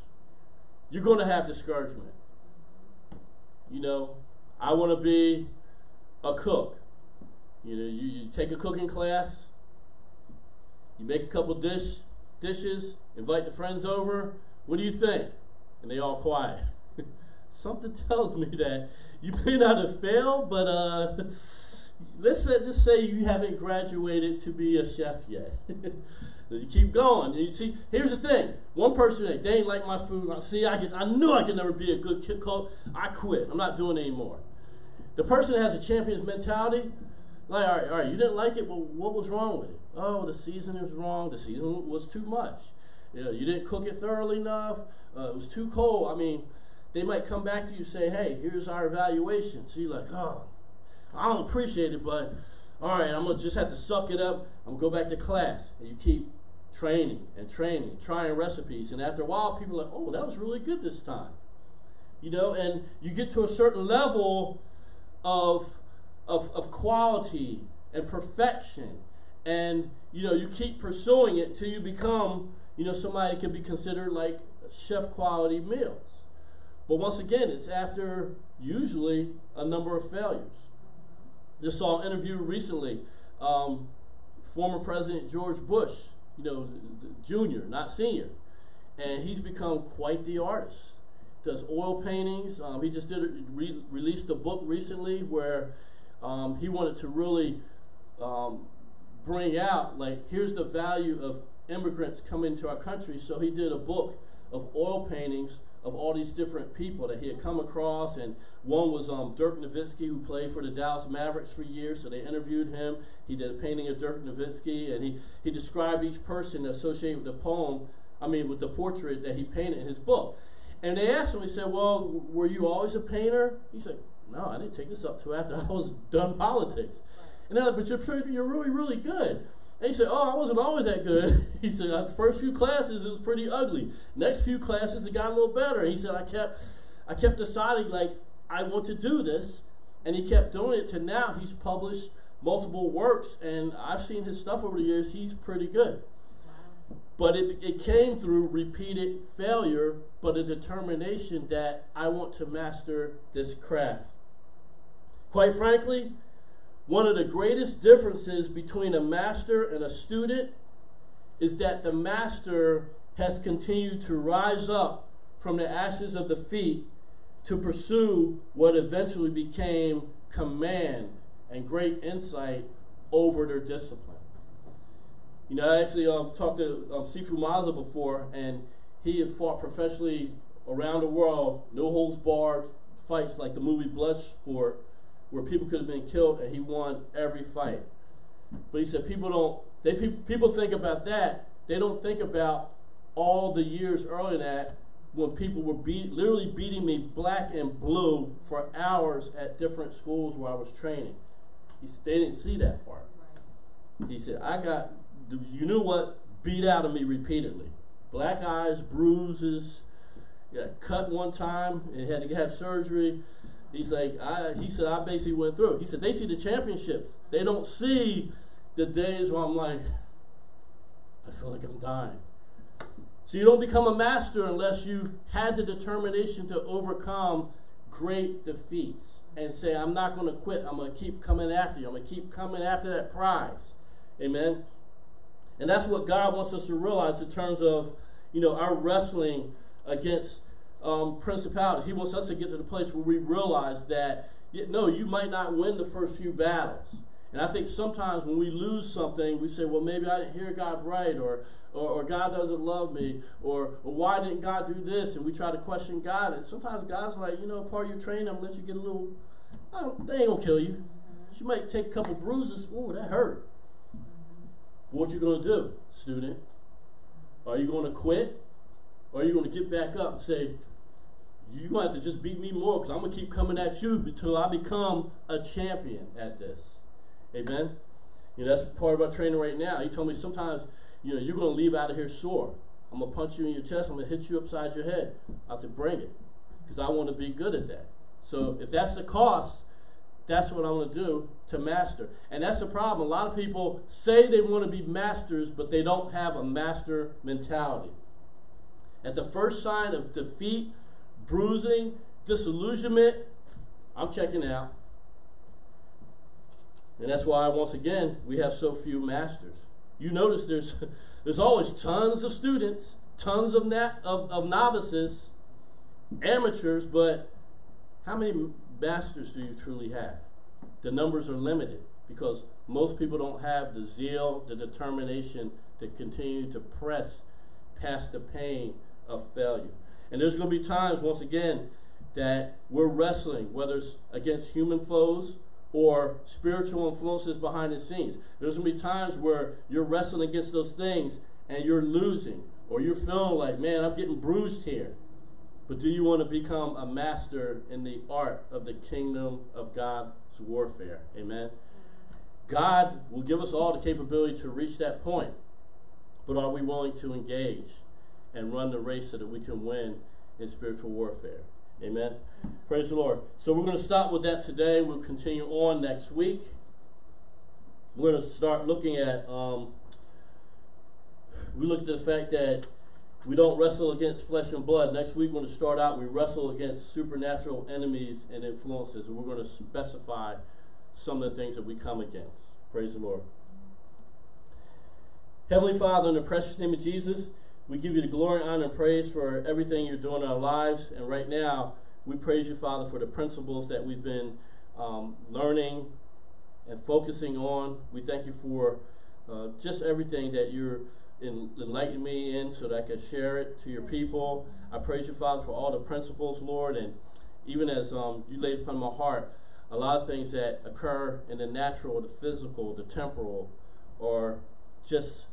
You're going to have discouragement. You know, I want to be a cook. You know, you, you take a cooking class, you make a couple dish dishes, invite the friends over. What do you think? And they all quiet. Something tells me that you may not have failed, but uh, let's just say you haven't graduated to be a chef yet. you keep going. And You see, here's the thing: one person they, they ain't like my food. I see, I, I knew I could never be a good cook. I quit. I'm not doing it anymore. The person that has a champion's mentality, like, all right, all right, you didn't like it. Well, what was wrong with it? Oh, the season is wrong. The season was too much. You, know, you didn't cook it thoroughly enough. Uh, it was too cold. I mean, they might come back to you and say, hey, here's our evaluation. So you're like, oh, I don't appreciate it, but all right, I'm going to just have to suck it up. I'm going to go back to class. And you keep training and training, trying recipes. And after a while, people are like, oh, that was really good this time. You know, and you get to a certain level of, of, of quality and perfection. And, you know, you keep pursuing it till you become, you know, somebody can be considered like chef quality meals. But once again, it's after usually a number of failures. Just saw an interview recently. Um, former President George Bush, you know, junior, not senior, and he's become quite the artist. Does oil paintings. Um, he just did re- released a book recently where um, he wanted to really um, bring out like here's the value of immigrants coming to our country. So he did a book of oil paintings of all these different people that he had come across, and one was um, Dirk Nowitzki, who played for the Dallas Mavericks for years. So they interviewed him. He did a painting of Dirk Nowitzki, and he he described each person associated with the poem. I mean, with the portrait that he painted in his book. And they asked him. He said, "Well, were you always a painter?" He said, "No, I didn't take this up till after I was done politics." And they're like, "But you're you're really really good." And he said, Oh, I wasn't always that good. he said, The first few classes, it was pretty ugly. Next few classes, it got a little better. He said, I kept, I kept deciding, like, I want to do this. And he kept doing it to now he's published multiple works, and I've seen his stuff over the years. He's pretty good. But it, it came through repeated failure, but a determination that I want to master this craft. Quite frankly, one of the greatest differences between a master and a student is that the master has continued to rise up from the ashes of defeat to pursue what eventually became command and great insight over their discipline. You know, I actually um, talked to um, Sifu Maza before, and he had fought professionally around the world, no holds barred fights like the movie Bloodsport, where people could have been killed, and he won every fight. But he said people don't. They people think about that. They don't think about all the years earlier that when people were beat, literally beating me black and blue for hours at different schools where I was training. He, said, they didn't see that part. He said, I got, you knew what? Beat out of me repeatedly. Black eyes, bruises, got cut one time and had to have surgery. He's like, I, he said, I basically went through. He said, they see the championships. They don't see the days where I'm like, I feel like I'm dying. So you don't become a master unless you've had the determination to overcome great defeats and say, I'm not going to quit. I'm going to keep coming after you. I'm going to keep coming after that prize. Amen. And that's what God wants us to realize in terms of, you know, our wrestling against um, principalities. He wants us to get to the place where we realize that, no, you might not win the first few battles. And I think sometimes when we lose something, we say, well, maybe I didn't hear God right, or, or, or God doesn't love me, or, or why didn't God do this? And we try to question God. And sometimes God's like, you know, part of your training, I'm going to let you get a little, they ain't going to kill you. You might take a couple bruises. Oh, that hurt. What you going to do, student? Are you going to quit? Or are you going to get back up and say, you're going to have to just beat me more because I'm going to keep coming at you until I become a champion at this. Amen? You know, that's part of our training right now. He told me sometimes, you know, you're going to leave out of here sore. I'm going to punch you in your chest. I'm going to hit you upside your head. I said, bring it because I want to be good at that. So if that's the cost, that's what I want to do to master. And that's the problem. A lot of people say they want to be masters, but they don't have a master mentality. At the first sign of defeat, bruising, disillusionment, I'm checking out. And that's why, once again, we have so few masters. You notice there's, there's always tons of students, tons of, nat, of, of novices, amateurs, but how many masters do you truly have? The numbers are limited because most people don't have the zeal, the determination to continue to press past the pain of failure. And there's going to be times, once again, that we're wrestling, whether it's against human foes or spiritual influences behind the scenes. There's going to be times where you're wrestling against those things and you're losing, or you're feeling like, man, I'm getting bruised here. But do you want to become a master in the art of the kingdom of God's warfare? Amen. God will give us all the capability to reach that point. But are we willing to engage and run the race so that we can win in spiritual warfare? Amen. Praise the Lord. So we're going to stop with that today. We'll continue on next week. We're going to start looking at, um, we look at the fact that we don't wrestle against flesh and blood. Next week, we're going to start out, we wrestle against supernatural enemies and influences. And we're going to specify some of the things that we come against. Praise the Lord. Heavenly Father, in the precious name of Jesus, we give you the glory, honor, and praise for everything you're doing in our lives. And right now, we praise you, Father, for the principles that we've been um, learning and focusing on. We thank you for uh, just everything that you're enlightening me in so that I can share it to your people. I praise you, Father, for all the principles, Lord. And even as um, you laid upon my heart, a lot of things that occur in the natural, the physical, the temporal, or just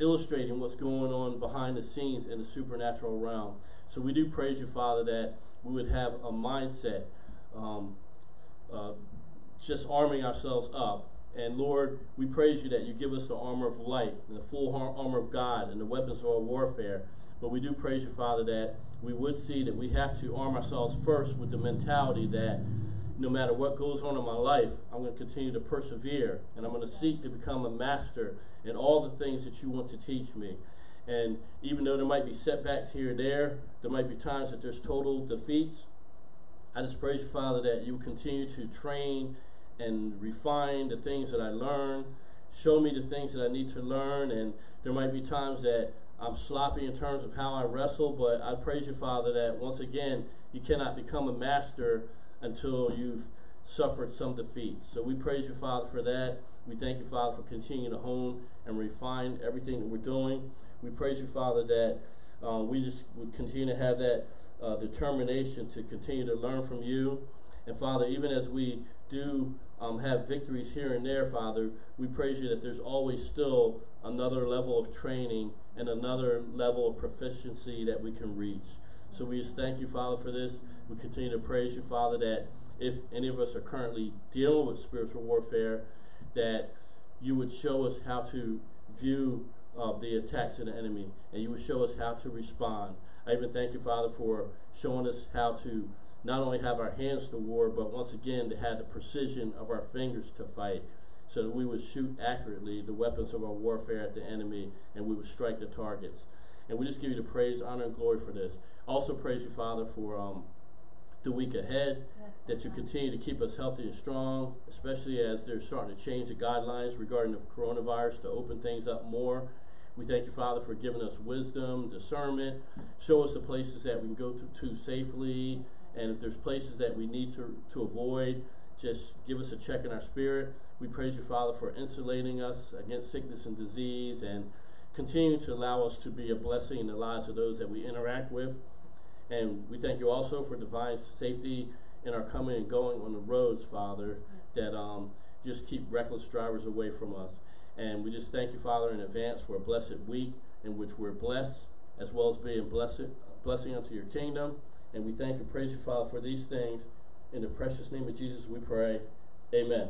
illustrating what's going on behind the scenes in the supernatural realm. So we do praise you, Father, that we would have a mindset, um, uh, just arming ourselves up. And Lord, we praise you that you give us the armor of light and the full armor of God and the weapons of our warfare. But we do praise you, Father, that we would see that we have to arm ourselves first with the mentality that no matter what goes on in my life, I'm going to continue to persevere and I'm going to seek to become a master in all the things that you want to teach me. And even though there might be setbacks here and there, there might be times that there's total defeats. I just praise you, Father, that you continue to train and refine the things that I learn. Show me the things that I need to learn. And there might be times that I'm sloppy in terms of how I wrestle, but I praise you, Father, that once again, you cannot become a master until you've suffered some defeats. So we praise you, Father, for that. We thank you, Father, for continuing to hone and refine everything that we're doing. We praise you, Father, that uh, we just would continue to have that uh, determination to continue to learn from you. And Father, even as we do um, have victories here and there, Father, we praise you that there's always still another level of training and another level of proficiency that we can reach. So we just thank you, Father, for this. We continue to praise you, Father, that if any of us are currently dealing with spiritual warfare, that you would show us how to view uh, the attacks of the enemy, and you would show us how to respond. I even thank you, Father, for showing us how to not only have our hands to war, but once again to have the precision of our fingers to fight, so that we would shoot accurately the weapons of our warfare at the enemy, and we would strike the targets. And we just give you the praise, honor, and glory for this. Also praise you, Father, for um, the week ahead, that you continue to keep us healthy and strong, especially as they're starting to change the guidelines regarding the coronavirus to open things up more. We thank you, Father, for giving us wisdom, discernment. Show us the places that we can go to, to safely, and if there's places that we need to, to avoid, just give us a check in our spirit. We praise you, Father, for insulating us against sickness and disease and continue to allow us to be a blessing in the lives of those that we interact with. And we thank you also for divine safety in our coming and going on the roads, Father, that um, just keep reckless drivers away from us. And we just thank you, Father, in advance for a blessed week in which we're blessed, as well as being blessed, blessing unto your kingdom. And we thank and praise you, Father, for these things. In the precious name of Jesus, we pray. Amen.